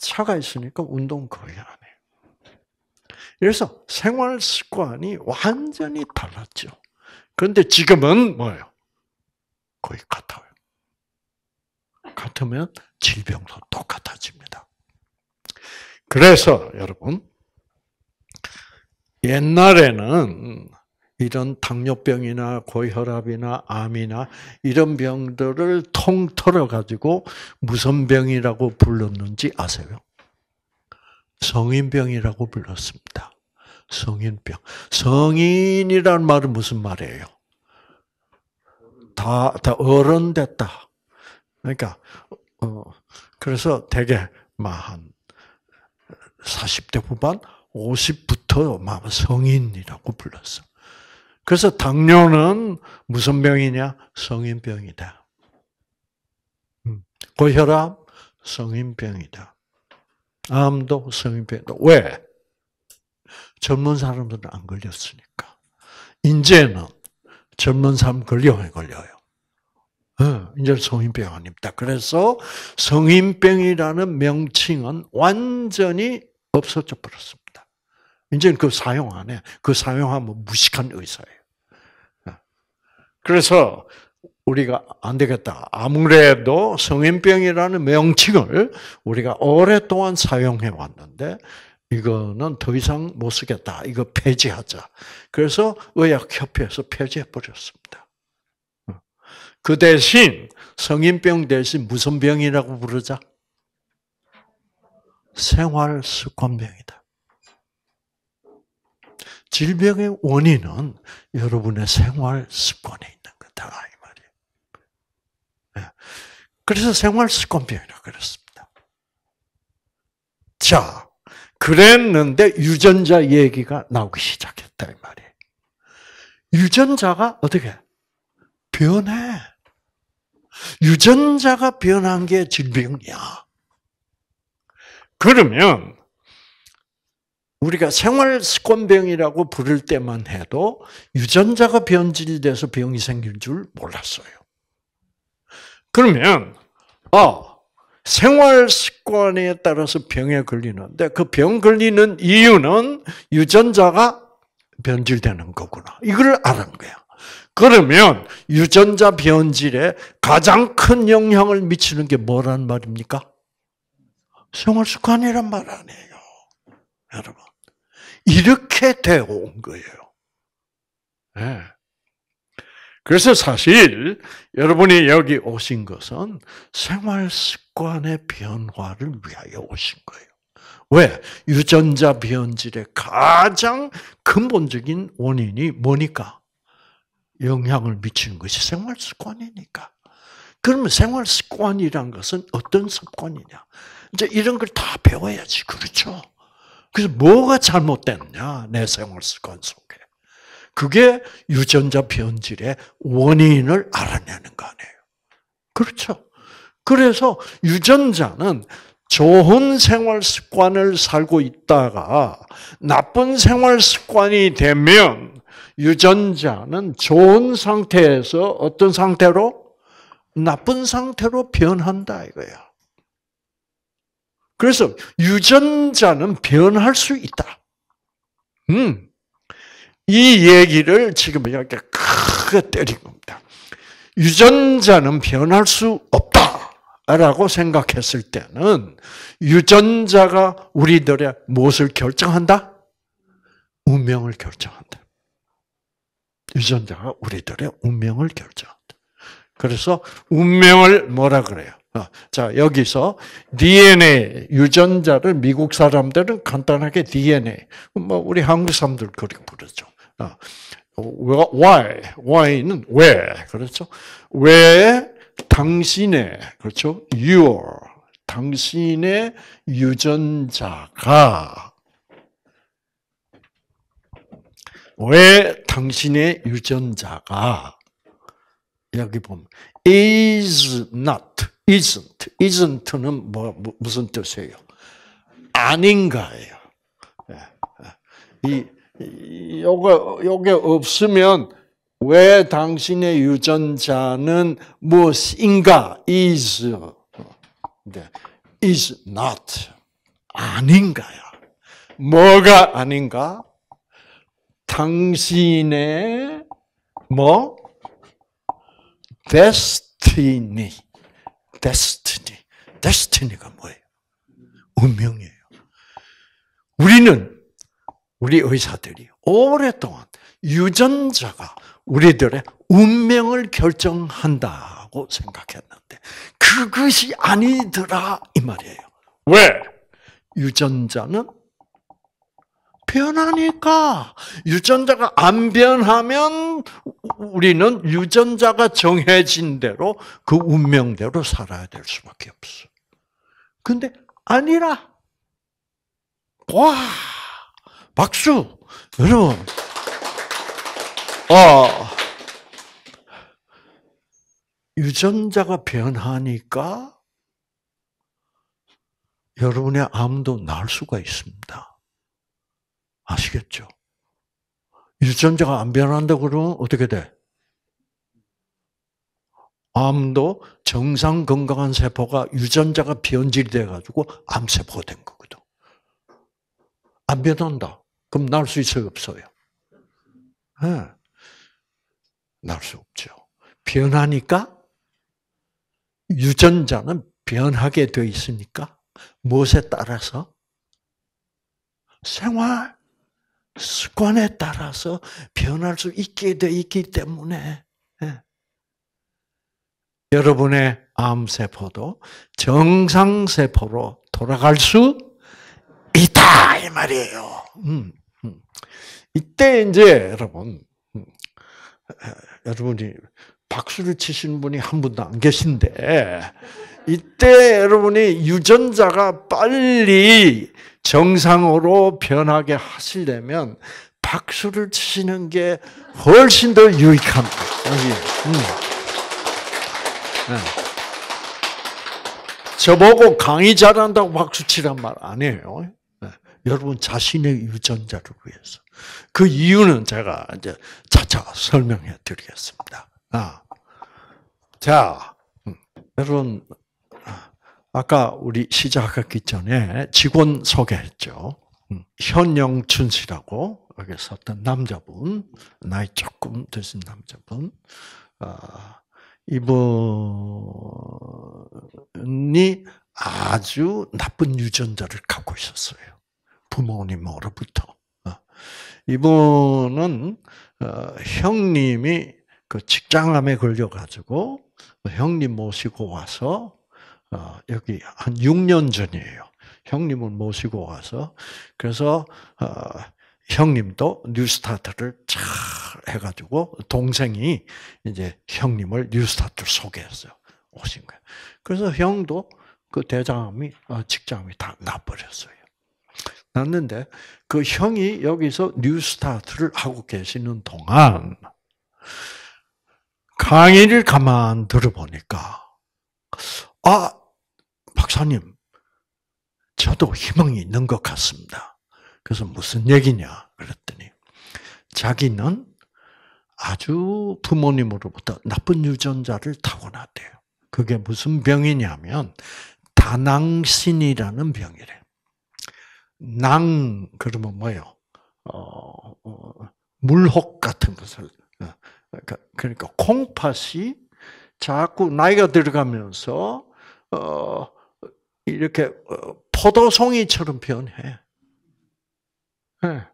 차가 있으니까 운동 거의 안 해요. 그래서 생활 습관이 완전히 달랐죠. 그런데 지금은 뭐예요? 거의 같아요. 같으면 질병도 똑같아집니다. 그래서 여러분 옛날에는 이런 당뇨병이나 고혈압이나 암이나 이런 병들을 통틀어 가지고 무슨 병이라고 불렀는지 아세요? 성인병이라고 불렀습니다. 성인병. 성인이란 말은 무슨 말이에요? 다, 다 어른 됐다. 그러니까, 어, 그래서 되게, 한 40대 후반, 50부터 막 성인이라고 불렀어. 그래서 당뇨는 무슨 병이냐? 성인병이다. 음, 고혈압, 성인병이다. 암도 성인병이다. 왜? 젊은 사람들은 안 걸렸으니까. 이제는 젊은 사람 걸려요, 걸려요. 어, 이제 성인병 아닙니다. 그래서 성인병이라는 명칭은 완전히 없어져 버렸습니다. 이제는 그 사용 안 해. 그 사용하면 무식한 의사예요. 어. 그래서 우리가 안 되겠다. 아무래도 성인병이라는 명칭을 우리가 오랫동안 사용해 왔는데 이거는 더 이상 못 쓰겠다. 이거 폐지하자. 그래서 의학협회에서 폐지해 버렸습니다. 어. 그 대신 성인병 대신 무슨 병이라고 부르자? 생활 습관병이다. 질병의 원인은 여러분의 생활 습관에 있는 거다 이 말이에요. 예. 그래서 생활 습관병이라 그랬습니다. 자, 그랬는데 유전자 얘기가 나오기 시작했다 이 말이에요. 유전자가 어떻게 변해? 유전자가 변한 게 질병이야. 그러면 우리가 생활 습관병이라고 부를 때만 해도 유전자가 변질돼서 병이 생길 줄 몰랐어요. 그러면 아 생활 습관에 따라서 병에 걸리는데 그 병 걸리는 이유는 유전자가 변질되는 거구나. 이걸 알은 거야. 그러면 유전자 변질에 가장 큰 영향을 미치는 게 뭐란 말입니까? 생활 습관이란 말 아니에요. 여러분. 이렇게 되어 온 거예요. 네. 그래서 사실 여러분이 여기 오신 것은 생활 습관의 변화를 위하여 오신 거예요. 왜? 유전자 변질의 가장 근본적인 원인이 뭐니까? 영향을 미치는 것이 생활 습관이니까. 그러면 생활 습관이란 것은 어떤 습관이냐? 이제 이런 걸 다 배워야지. 그렇죠? 그래서 뭐가 잘못됐냐? 내 생활 습관 속에. 그게 유전자 변질의 원인을 알아내는 거 아니에요. 그렇죠. 그래서 유전자는 좋은 생활 습관을 살고 있다가 나쁜 생활 습관이 되면 유전자는 좋은 상태에서 어떤 상태로? 나쁜 상태로 변한다 이거야. 그래서 유전자는 변할 수 있다. 음. 이 얘기를 지금 이렇게 크게 때린 겁니다. 유전자는 변할 수 없다 라고 생각했을 때는 유전자가 우리들의 무엇을 결정한다? 운명을 결정한다. 유전자가 우리들의 운명을 결정한다. 그래서 운명을 뭐라 그래요? 어, 자, 여기서 DNA, 유전자를 미국 사람들은 간단하게 DNA, 뭐, 우리 한국 사람들 그렇게 부르죠. 어, why, why는 왜, 그렇죠? 왜 당신의, 그렇죠? your, 당신의 유전자가 왜 당신의 유전자가 여기 보면 is not isn't. isn't는 뭐, 무슨 뜻이에요? 아닌가예요. 예, 예. 이, 요거, 요게 없으면 왜 당신의 유전자는 무엇인가? is. is not. 아닌가요? 뭐가 아닌가? 당신의 뭐? destiny. Destiny. 데스티니가 뭐예요? 운명이에요. 우리는 우리 의사들이 오랫동안 유전자가 우리들의 운명을 결정한다고 생각했는데 그것이 아니더라 이 말이에요. 왜? 유전자는 변하니까 유전자가 안 변하면 우리는 유전자가 정해진 대로 그 운명대로 살아야 될 수밖에 없어. 근데 아니라 와 박수 여러분 어 유전자가 변하니까 여러분의 암도 나을 수가 있습니다. 아시겠죠? 유전자가 안 변한다 그러면 어떻게 돼? 암도 정상 건강한 세포가 유전자가 변질이 돼가지고 암세포가 된 거거든. 안 변한다. 그럼 나을 수 있어요, 없어요? 네. 나을 수 없죠. 변하니까 유전자는 변하게 되어 있으니까 무엇에 따라서? 생활, 습관에 따라서 변할 수 있게 돼 있기 때문에 예. 여러분의 암세포도 정상세포로 돌아갈 수 있다 이 말이에요. 음, 음. 이때 이제 여러분 음, 여러분이 박수를 치시는 분이 한 분도 안 계신데 이때 여러분이 유전자가 빨리 정상으로 변하게 하시려면 박수를 치시는 게 훨씬 더 유익합니다. 음. 네. 저보고 강의 잘한다고 박수 치란 말 아니에요. 네. 여러분 자신의 유전자를 위해서. 그 이유는 제가 이제 차차 설명해 드리겠습니다. 아. 자, 음. 여러분, 아까 우리 시작하기 전에 직원 소개했죠. 음. 현영춘 씨라고 여기 썼던 남자분, 나이 조금 드신 남자분. 아, 이분이 아주 나쁜 유전자를 갖고 있었어요. 부모님으로부터. 어. 이분은 어, 형님이 그 직장암에 걸려가지고 형님 모시고 와서 어, 여기 한 6년 전이에요. 형님을 모시고 와서 그래서 형님도 뉴스타트를 잘 해가지고 동생이 이제 형님을 뉴스타트 소개했어요. 오신 거예요. 그래서 형도 그 대장암이 직장암이 다 나버렸어요. 났는데 그 형이 여기서 뉴스타트를 하고 계시는 동안 강의를 가만 들어보니까 아 박사님 저도 희망이 있는 것 같습니다. 그래서 무슨 얘기냐 그랬더니 자기는 아주 부모님으로부터 나쁜 유전자를 타고났대요. 그게 무슨 병이냐면 다낭신이라는 병이래. 낭 그러면 뭐요? 어, 어, 물혹 같은 것을 어, 그러니까, 그러니까 콩팥이 자꾸 나이가 들어가면서 어, 이렇게 어, 포도송이처럼 변해. 네.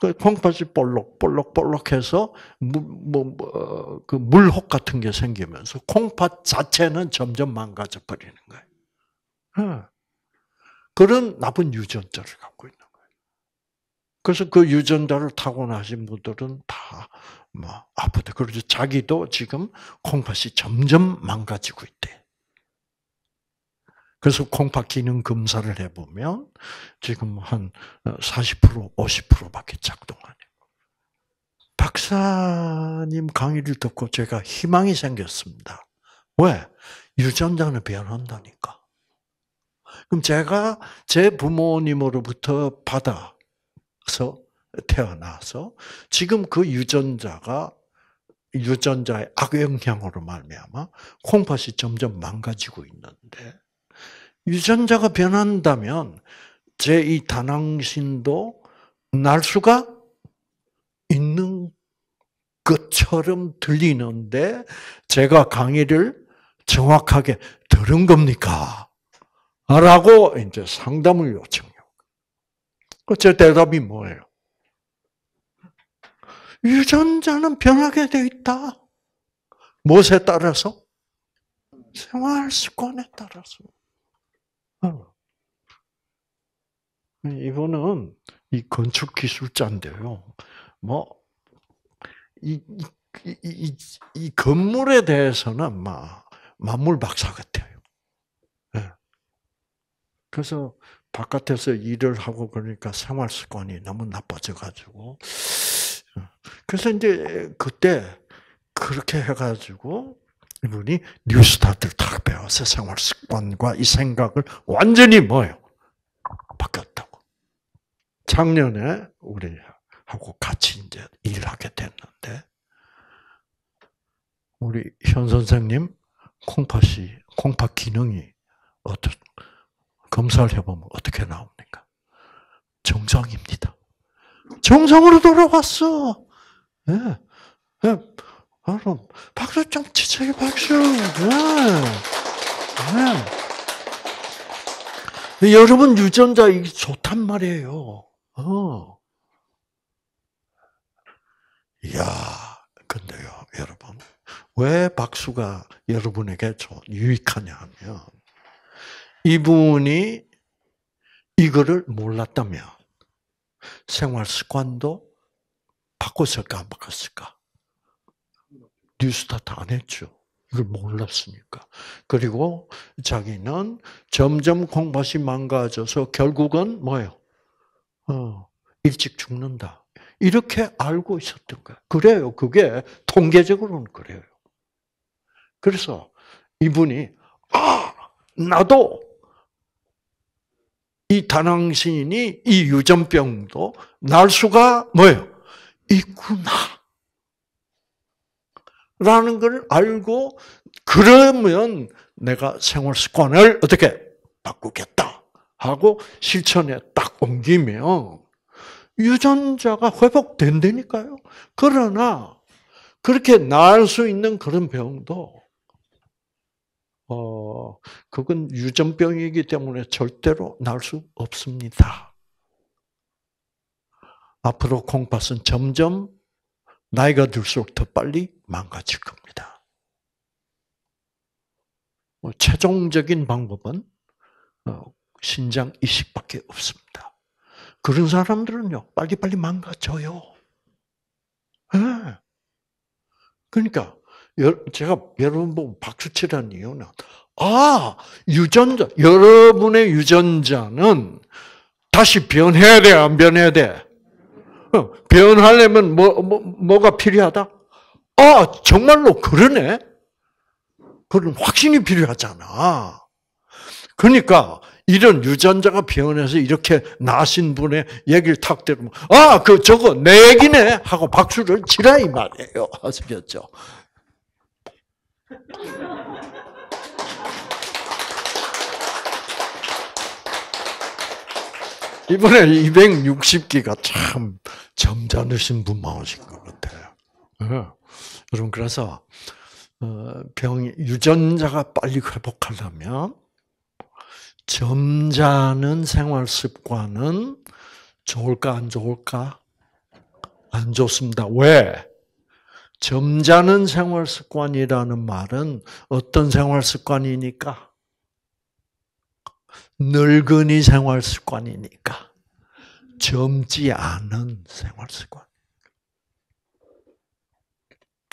그 콩팥이 볼록볼록볼록해서 뭐그 뭐, 물혹 같은 게 생기면서 콩팥 자체는 점점 망가져 버리는 거예요. 네. 그런 나쁜 유전자를 갖고 있는 거예요. 그래서 그 유전자를 타고나신 분들은 다 뭐 아프다. 그래서 자기도 지금 콩팥이 점점 망가지고 있대. 그래서 콩팥 기능 검사를 해보면 지금 한 40% 50%밖에 작동 안 해요. 박사님 강의를 듣고 제가 희망이 생겼습니다. 왜? 유전자는 변한다니까. 그럼 제가 제 부모님으로부터 받아서 태어나서 지금 그 유전자가 유전자의 악영향으로 말미암아 콩팥이 점점 망가지고 있는데 유전자가 변한다면 제이 다낭신도 날 수가 있는 것처럼 들리는데 제가 강의를 정확하게 들은 겁니까? 라고 이제 상담을 요청해요. 제 대답이 뭐예요? 유전자는 변하게 돼 있다. 무엇에 따라서? 생활 습관에 따라서. 어. 이거는 이 건축 기술자인데요. 뭐, 이, 이, 이, 이 건물에 대해서는 막 만물 박사 같아요. 네. 그래서 바깥에서 일을 하고 그러니까 생활 습관이 너무 나빠져 가지고 그래서 이제 그때 그렇게 해가지고 이분이 뉴스타트를 다 배워서 생활 습관과 이 생각을 완전히 뭐요 바뀌었다고. 작년에 우리 하고 같이 이제 일하게 됐는데 우리 현 선생님 콩팥이 콩팥 기능이 어떻 검사를 해보면 어떻게 나옵니까? 정상입니다. 정상으로 돌아왔어. 예. 네. 네. 여러분, 박수 좀 치세요, 박수. 네. 네. 여러분, 유전자 이게 좋단 말이에요. 어. 이야, 근데요, 여러분. 왜 박수가 여러분에게 유익하냐 하면, 이분이 이거를 몰랐다면, 생활 습관도 바꿨을까, 안 바꿨을까? 뉴스타트 안 했죠. 이걸 몰랐으니까. 그리고 자기는 점점 콩팥이 망가져서 결국은 뭐예요? 어, 일찍 죽는다. 이렇게 알고 있었던 거예요. 그래요. 그게 통계적으로는 그래요. 그래서 이분이 아 나도 이 다낭신이 이 유전병도 날 수가 뭐예요? 있구나. 라는 걸 알고 그러면 내가 생활 습관을 어떻게 바꾸겠다 하고 실천에 딱 옮기면 유전자가 회복된다니까요. 그러나 그렇게 나을 수 있는 그런 병도 어, 그건 유전병이기 때문에 절대로 날수 없습니다. 앞으로 콩팥은 점점 나이가 들수록 더 빨리 망가질 겁니다. 뭐 최종적인 방법은 어, 신장 이식밖에 없습니다. 그런 사람들은요, 빨리빨리 망가져요. 네. 그러니까, 제가 여러분 보고 박수 치라는 이유는, 아, 유전자, 여러분의 유전자는 다시 변해야 돼, 안 변해야 돼? 어, 변하려면 뭐, 뭐, 뭐가 필요하다? 아, 정말로 그러네? 그런 확신이 필요하잖아. 그러니까, 이런 유전자가 변해서 이렇게 나신 분의 얘기를 탁 들으면, 아, 그, 저거 내 얘기네! 하고 박수를 치라, 이 말이에요. 아시겠죠? 이번에 260기가 참 점잖으신 분 많으신 것 같아요. 네. 여러분, 그래서, 어, 병, 유전자가 빨리 회복하려면, 점잖은 생활 습관은 좋을까, 안 좋을까? 안 좋습니다. 왜? 점잖은 생활 습관이라는 말은 어떤 생활 습관이니까? 늙은이 생활 습관이니까. 젊지 않은 생활 습관.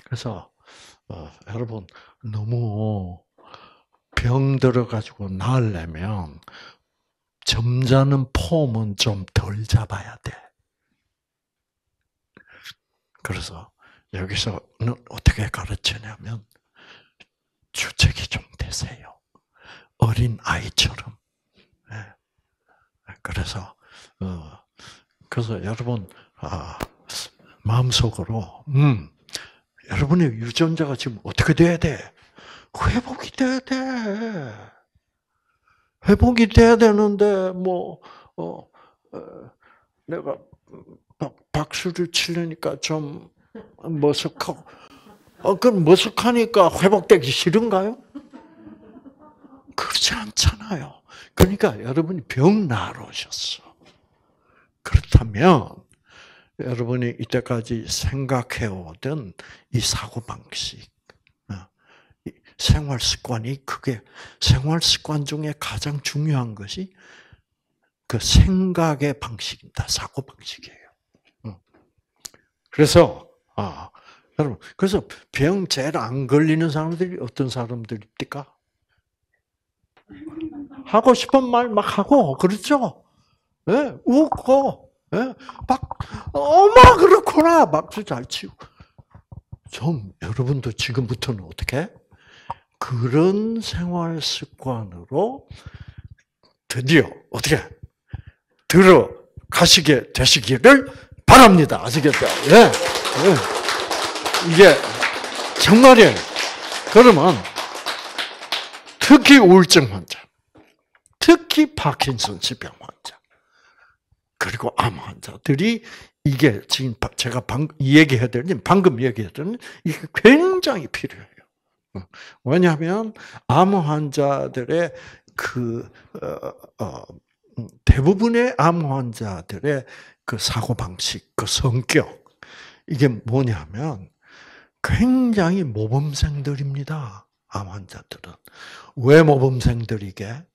그래서, 어, 여러분, 너무 병 들어가지고 나으려면 점잖은 폼은 좀 덜 잡아야 돼. 그래서 여기서는 어떻게 가르치냐면 주책이 좀 되세요. 어린 아이처럼. 네. 그래서 어, 그래서 여러분 아, 마음속으로 음, 여러분의 유전자가 지금 어떻게 돼야 돼? 회복이 돼야 돼. 회복이 돼야 되는데 뭐 어, 어 내가 박, 수를 치려니까 좀 머쓱하고 어 그럼 머쓱하니까 회복되기 싫은가요? 그렇지 않잖아요. 그러니까 여러분이 병 나으셨어. 그렇다면 여러분이 이때까지 생각해오던 이 사고 방식, 어, 생활 습관이 그게 생활 습관 중에 가장 중요한 것이 그 생각의 방식입니다. 사고 방식이에요. 어. 그래서 아 여러분 그래서 병 제일 안 걸리는 사람들이 어떤 사람들입니까? 하고 싶은 말 막 하고 그렇죠. 예, 웃고 예? 막, 어마, 그렇구나. 박수 잘 치고. 좀, 여러분도 지금부터는 어떻게? 그런 생활 습관으로 드디어, 어떻게? 들어가시게 되시기를 바랍니다. 아시겠죠? 예. 예. 이게, 정말이에요. 그러면, 특히 우울증 환자, 특히 파킨슨스 병 환자, 그리고 암 환자들이 이게 지금 제가 방, 얘기해야 되는 방금 얘기했던 이게 굉장히 필요해요. 어, 왜냐하면 암 환자들의 그 어, 어, 대부분의 암 환자들의 그 사고 방식, 그 성격 이게 뭐냐면 굉장히 모범생들입니다. 암 환자들은 왜 모범생들이게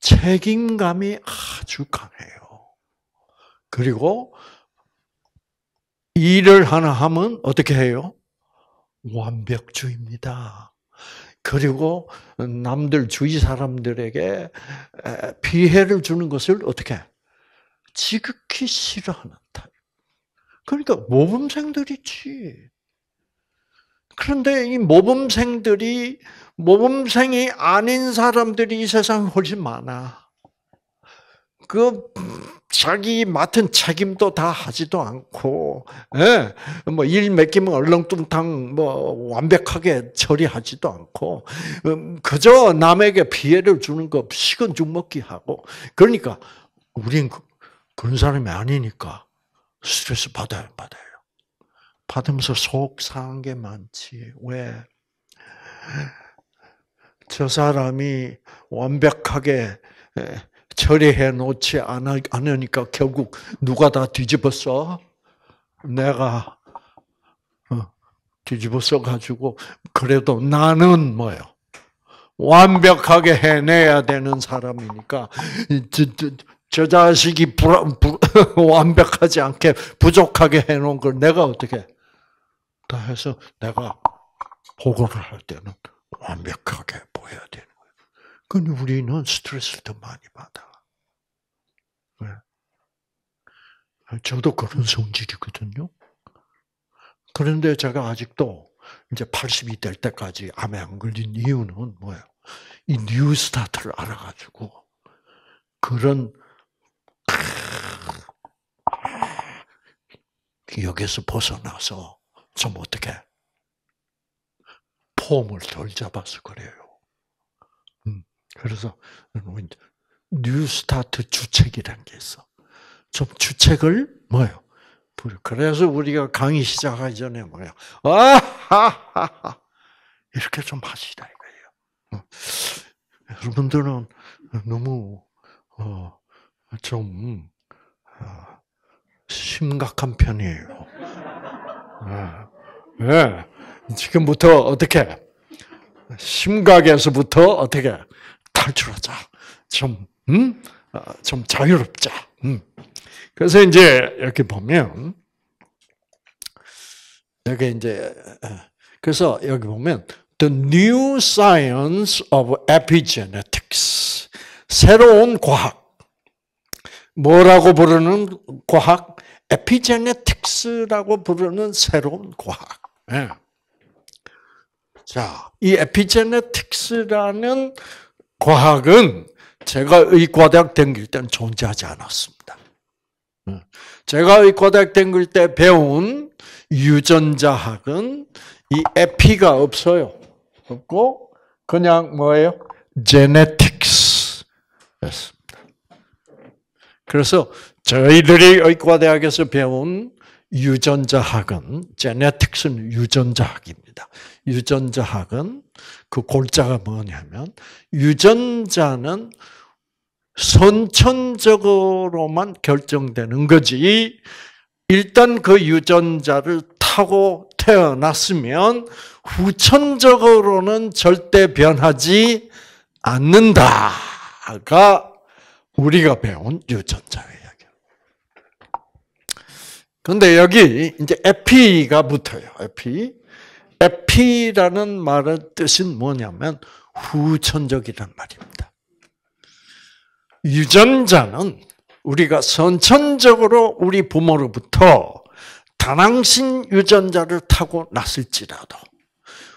책임감이 아주 강해요. 그리고 일을 하나 하면 어떻게 해요? 완벽주의입니다. 그리고 남들 주위 사람들에게 피해를 주는 것을 어떻게 지극히 싫어하는 타입. 그러니까 모범생들이지. 그런데 이 모범생들이 모범생이 아닌 사람들이 이 세상에 훨씬 많아. 그 자기 맡은 책임도 다 하지도 않고, 예, 뭐일 맡기면 얼렁뚱땅 뭐 완벽하게 처리하지도 않고, 음, 그저 남에게 피해를 주는 거 식은 죽 먹기 하고, 그러니까 우린 그, 그런 사람이 아니니까 스트레스 받아요, 받아요. 받으면서 속 상한 게 많지. 왜? 저 사람이 완벽하게 예, 처리해 놓지 않으니까 결국 누가 다 뒤집었어? 내가 어, 뒤집어서 가지고 그래도 나는 뭐요? 완벽하게 해내야 되는 사람이니까 저, 저, 저 자식이 불, 불, 완벽하지 않게 부족하게 해놓은 걸 내가 어떻게 다 해서 내가 보고를 할 때는 완벽하게 보여야 되는 거예요. 근데 우리는 스트레스를 더 많이 받아. 저도 그런 성질이거든요. 그런데 제가 아직도 이제 80이 될 때까지 암에 안 걸린 이유는 뭐예요? 이 뉴스타트를 알아가지고 그런 여기서 벗어나서 좀 어떻게 폼을 덜 잡아서 그래요. 음, 그래서 뉴스타트 주책이라는 게 있어. 좀 주책을 뭐요? 그래서 우리가 강의 시작하기 전에 뭐요? 아하하하 이렇게 좀 하시다 이거예요. 어. 여러분들은 너무 어, 좀 어, 심각한 편이에요. 네. 지금부터 어떻게 심각에서부터 어떻게 탈출하자. 좀 음? 좀 자유롭자. 음. 그래서 이제 이렇게 보면 여기 이제 그래서 여기 보면 The New Science of Epigenetics 새로운 과학 뭐라고 부르는 과학? 에피제네틱스라고 부르는 새로운 과학. 네. 자, 이 에피제네틱스라는 과학은 제가 의과대학 다닐 때는 존재하지 않았습니다. 제가 의과대학 다닐 때 배운 유전자학은 이 에피가 없어요. 없고 그냥 뭐예요? 제네틱스 였습니다. 그래서 저희들이 의과대학에서 배운 유전자학은 제네틱스는 유전자학입니다. 유전자학은 그 골자가 뭐냐면 유전자는 선천적으로만 결정되는 거지. 일단 그 유전자를 타고 태어났으면 후천적으로는 절대 변하지 않는다가 우리가 배운 유전자 예요 근데 여기 이제 에피가 붙어요. 에피. 에피라는 말의 뜻은 뭐냐면 후천적이란 말입니다. 유전자는 우리가 선천적으로 우리 부모로부터 다낭신 유전자를 타고 났을지라도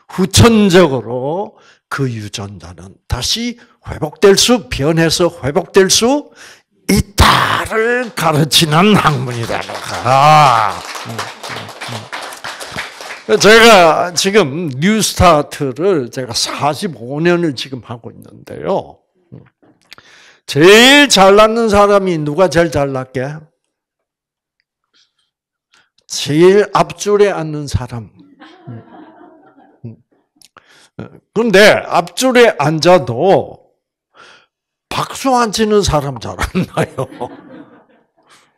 후천적으로 그 유전자는 다시 회복될 수, 변해서 회복될 수 있다를 가르치는 학문이다. 아. 제가 지금 뉴스타트를 제가 45년을 지금 하고 있는데요. 제일 잘났는 사람이 누가 제일 잘났게? 제일 앞줄에 앉는 사람. 그런데 앞줄에 앉아도 박수 안 치는 사람 잘 안 나요.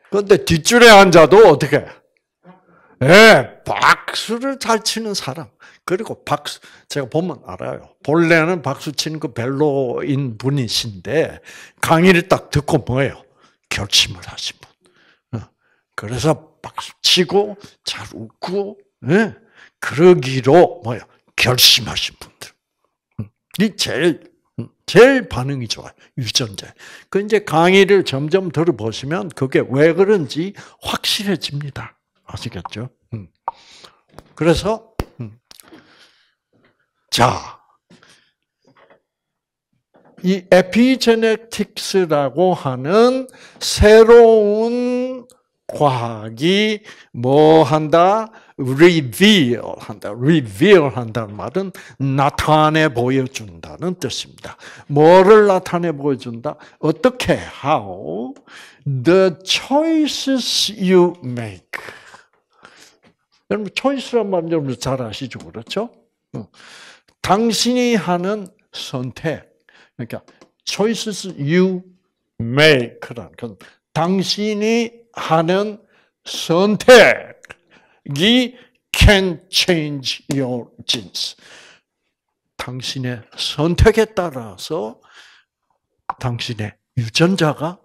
그런데 뒷줄에 앉아도 어떻게? 예, 네, 박수를 잘 치는 사람. 그리고 박수, 제가 보면 알아요. 본래는 박수 치는 거 별로인 분이신데, 강의를 딱 듣고 뭐예요? 결심을 하신 분. 어, 그래서 박수 치고, 잘 웃고, 예? 그러기로 뭐예요? 결심하신 분들. 음, 이 제일, 음, 제일 반응이 좋아요. 유전자. 그 이제 강의를 점점 들어보시면 그게 왜 그런지 확실해집니다. 아시겠죠? 음. 그래서 자, 이 에피제네틱스라고 하는 새로운 과학이 뭐 한다? reveal 한다. reveal 한다는 말은 나타내 보여준다는 뜻입니다. 뭐를 나타내 보여준다? 어떻게? How? The choices you make. 여러분, choice란 말 여러분 잘 아시죠? 그렇죠? 당신이 하는 선택, 그러니까 choices you make란 건 당신이 하는 선택이 can change your genes. 당신의 선택에 따라서 당신의 유전자가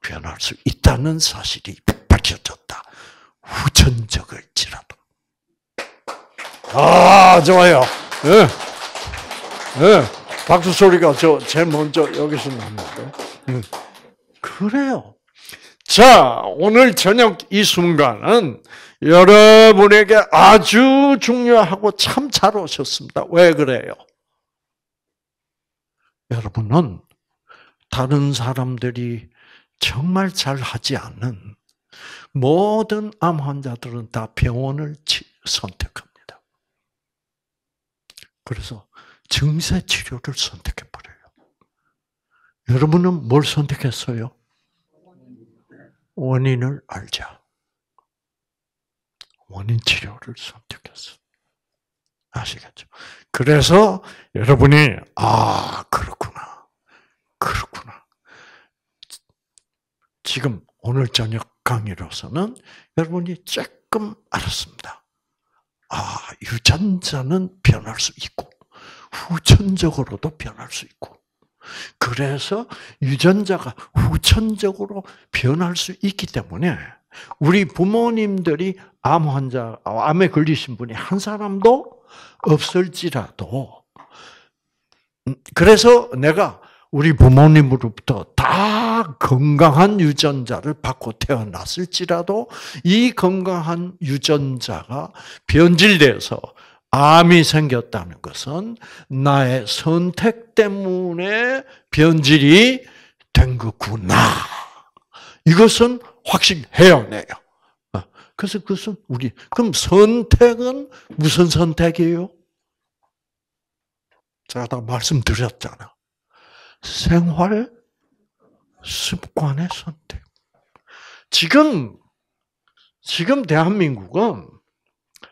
변할 수 있다는 사실이 밝혀졌다. 후천적일지라도. 아, 좋아요. 예. 예. 박수 소리가 저, 제일 먼저 여기서 났는데. 음. 그래요. 자, 오늘 저녁 이 순간은 여러분에게 아주 중요하고 참 잘 오셨습니다. 왜 그래요? 여러분은 다른 사람들이 정말 잘 하지 않는 모든 암 환자들은 다 병원을 선택합니다. 그래서 증세 치료를 선택해 버려요. 여러분은 뭘 선택했어요? 원인을 알자. 원인 치료를 선택했어. 아시겠죠? 그래서 여러분이 아 그렇구나, 그렇구나. 지금 오늘 저녁 강의로서는 여러분이 조금 알았습니다. 아, 유전자는 변할 수 있고, 후천적으로도 변할 수 있고, 그래서 유전자가 후천적으로 변할 수 있기 때문에 우리 부모님들이 암 환자, 암에 걸리신 분이 한 사람도 없을지라도, 음, 그래서 내가 우리 부모님으로부터 다 건강한 유전자를 받고 태어났을지라도 이 건강한 유전자가 변질돼서 암이 생겼다는 것은 나의 선택 때문에 변질이 된 거구나. 이것은 확신해야 돼요. 어, 그래서 그것은 우리 그럼 선택은 무슨 선택이에요? 제가 다 말씀드렸잖아. 생활 습관의 선택. 지금, 지금 대한민국은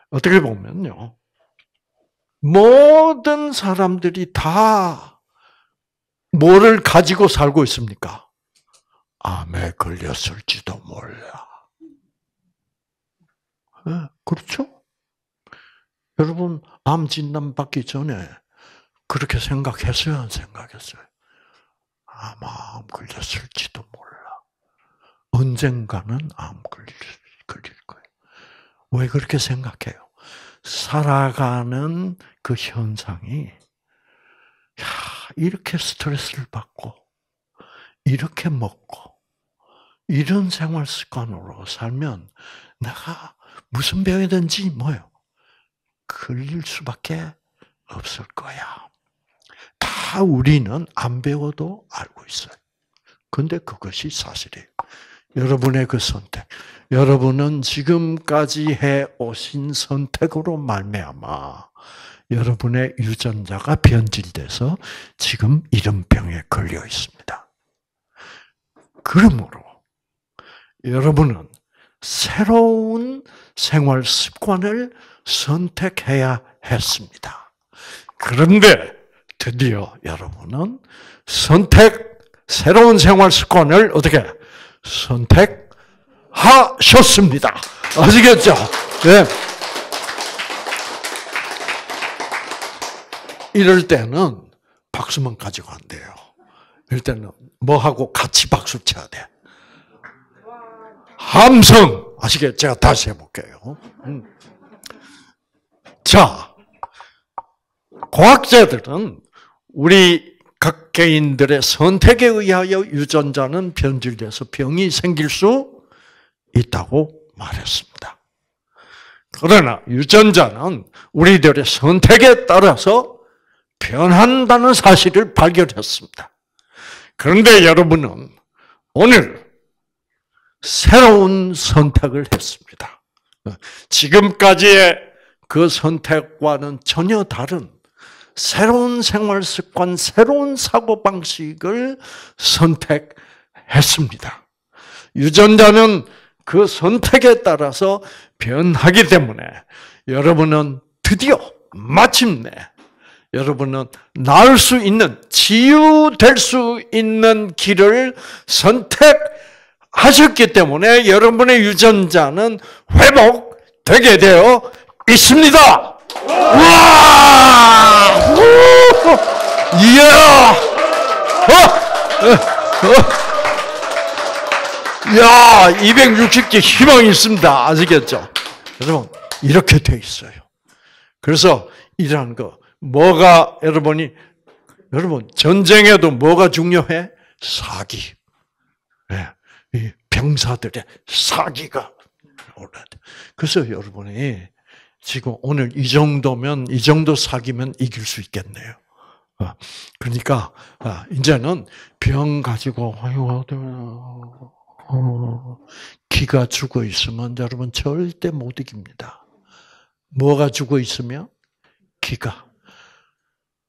어떻게 보면요. 모든 사람들이 다 뭐를 가지고 살고 있습니까? 암에 걸렸을지도 몰라. 네, 그렇죠? 여러분, 암 진단 받기 전에 그렇게 생각했어요? 안 생각했어요? 아마 암 걸렸을지도 몰라. 언젠가는 암 걸릴, 걸릴 거예요. 왜 그렇게 생각해요? 살아가는 그 현상이, 야, 이렇게 스트레스를 받고, 이렇게 먹고, 이런 생활 습관으로 살면 내가 무슨 병이든지 뭐요? 걸릴 수밖에 없을 거야. 다 우리는 안 배워도 알고 있어요. 근데 그것이 사실이에요. 여러분의 그 선택. 여러분은 지금까지 해 오신 선택으로 말미암아 여러분의 유전자가 변질돼서 지금 이런 병에 걸려 있습니다. 그러므로 여러분은 새로운 생활 습관을 선택해야 했습니다. 그런데 드디어 여러분은 선택, 새로운 생활 습관을 어떻게 선택하셨습니다. 아시겠죠? 네. 이럴 때는 박수만 가지고 안 돼요. 이럴 때는 뭐 하고 같이 박수 쳐야 돼. 함성 아시겠죠? 제가 다시 해볼게요. 음. 자, 과학자들은 우리 각 개인들의 선택에 의하여 유전자는 변질돼서 병이 생길 수 있다고 말했습니다. 그러나 유전자는 우리들의 선택에 따라서 변한다는 사실을 발견했습니다. 그런데 여러분은 오늘 새로운 선택을 했습니다. 지금까지의 그 선택과는 전혀 다른 새로운 생활 습관, 새로운 사고 방식을 선택했습니다. 유전자는 그 선택에 따라서 변하기 때문에 여러분은 드디어 마침내 여러분은 나을 수 있는 치유될 수 있는 길을 선택하셨기 때문에 여러분의 유전자는 회복되게 되어 있습니다. 와! 이야! 어? 어? 야, 260개 희망이 있습니다. 아시겠죠? 여러분, 이렇게 돼 있어요. 그래서 이러한 거, 뭐가 여러분이, 여러분, 전쟁에도 뭐가 중요해? 사기. 네, 병사들의 사기가 올라야 돼. 그래서 여러분이 지금 오늘 이 정도면 이 정도 사기면 이길 수 있겠네요. 어, 그러니까 아, 이제는 병 가지고 어, 기가 죽어 있으면 여러분 절대 못 이깁니다. 뭐가 죽어 있으면 기가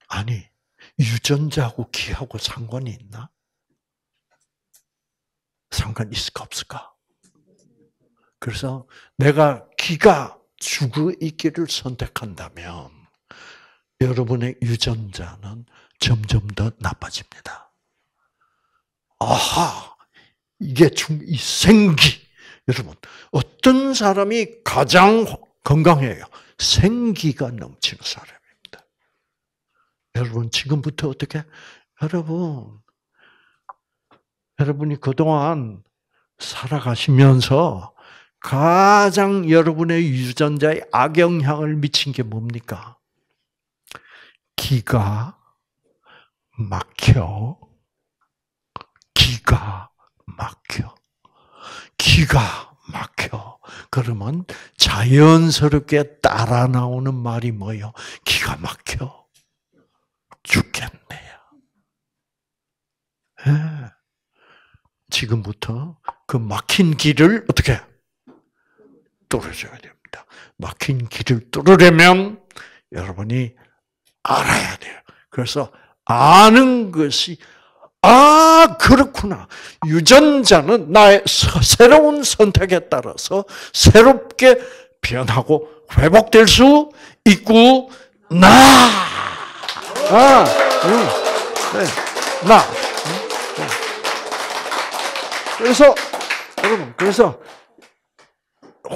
아니 유전자하고 기하고 상관이 있나? 상관 있을까 없을까? 그래서 내가 기가 죽어 있기를 선택한다면 여러분의 유전자는 점점 더 나빠집니다. 아하, 이게 중, 이 생기. 여러분, 어떤 사람이 가장 건강해요? 생기가 넘치는 사람입니다. 여러분, 지금부터 어떻게? 여러분, 여러분이 그동안 살아가시면서 가장 여러분의 유전자에 악영향을 미친 게 뭡니까? 기가 막혀. 기가 막혀. 기가 막혀. 그러면 자연스럽게 따라 나오는 말이 뭐요? 기가 막혀. 죽겠네요. 네. 지금부터 그 막힌 길을 어떻게 뚫어줘야 됩니다. 막힌 길을 뚫으려면 여러분이 알아야 돼요. 그래서 아는 것이 아 그렇구나. 유전자는 나의 새로운 선택에 따라서 새롭게 변하고 회복될 수 있고 나. 아, 응, 네, 나. 그래서 여러분 그래서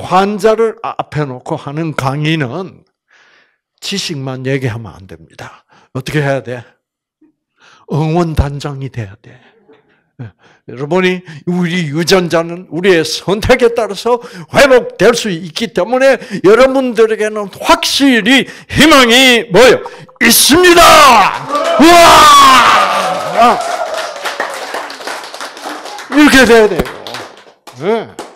환자를 앞에 놓고 하는 강의는 지식만 얘기하면 안 됩니다. 어떻게 해야 돼? 응원단장이 돼야 돼. 예. 여러분이 우리 유전자는 우리의 선택에 따라서 회복될 수 있기 때문에 여러분들에게는 확실히 희망이 뭐요? 있습니다. 우와! 이렇게 돼야 돼요. 네.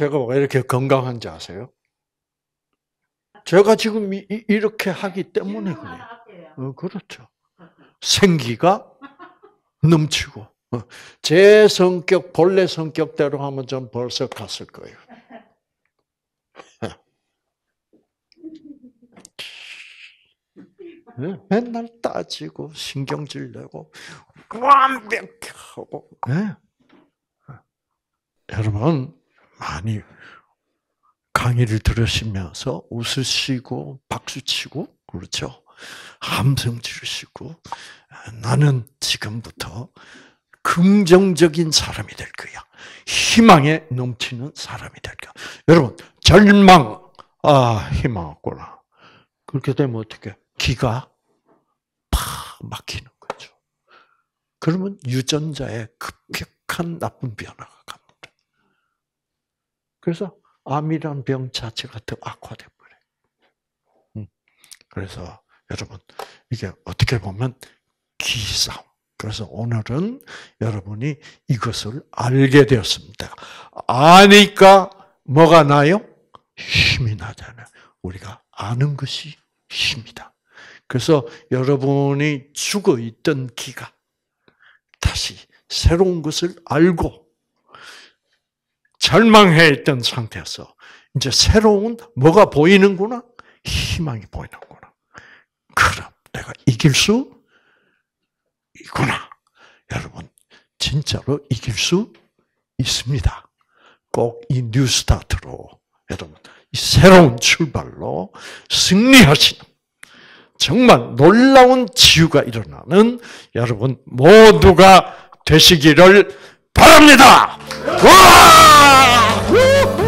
제가 왜 이렇게 건강한지 아세요? 제가 지금 이, 렇게 하기 때문에 그래요. 어, 그렇죠. 생기가 넘치고. 어, 제 성격, 본래 성격대로 하면 전 벌써 갔을 거예요. 네, 맨날 따지고 신경질 내고 완벽하고 네. 여러분 많이 강의를 들으시면서 웃으시고 박수치고 그렇죠. 함성 지르시고 나는 지금부터 긍정적인 사람이 될 거야. 희망에 넘치는 사람이 될 거야. 여러분 절망 아 희망 없구나. 그렇게 되면 어떻게 기가 팍 막히는 거죠. 그러면 유전자에 급격한 나쁜 변화가. 그래서 암이란 병 자체가 더 악화돼 버려요. 음. 그래서 여러분 이게 어떻게 보면 기싸움. 그래서 오늘은 여러분이 이것을 알게 되었습니다. 아니까 뭐가 나요? 힘이 나잖아요. 우리가 아는 것이 힘이다. 그래서 여러분이 죽어 있던 기가 다시 새로운 것을 알고 절망해 있던 상태에서 이제 새로운 뭐가 보이는구나? 희망이 보이는구나. 그럼 내가 이길 수 있구나. 여러분, 진짜로 이길 수 있습니다. 꼭 이 뉴스타트로 여러분 이 새로운 출발로 승리하시는 정말 놀라운 치유가 일어나는 여러분 모두가 되시기를 바랍니다. 와!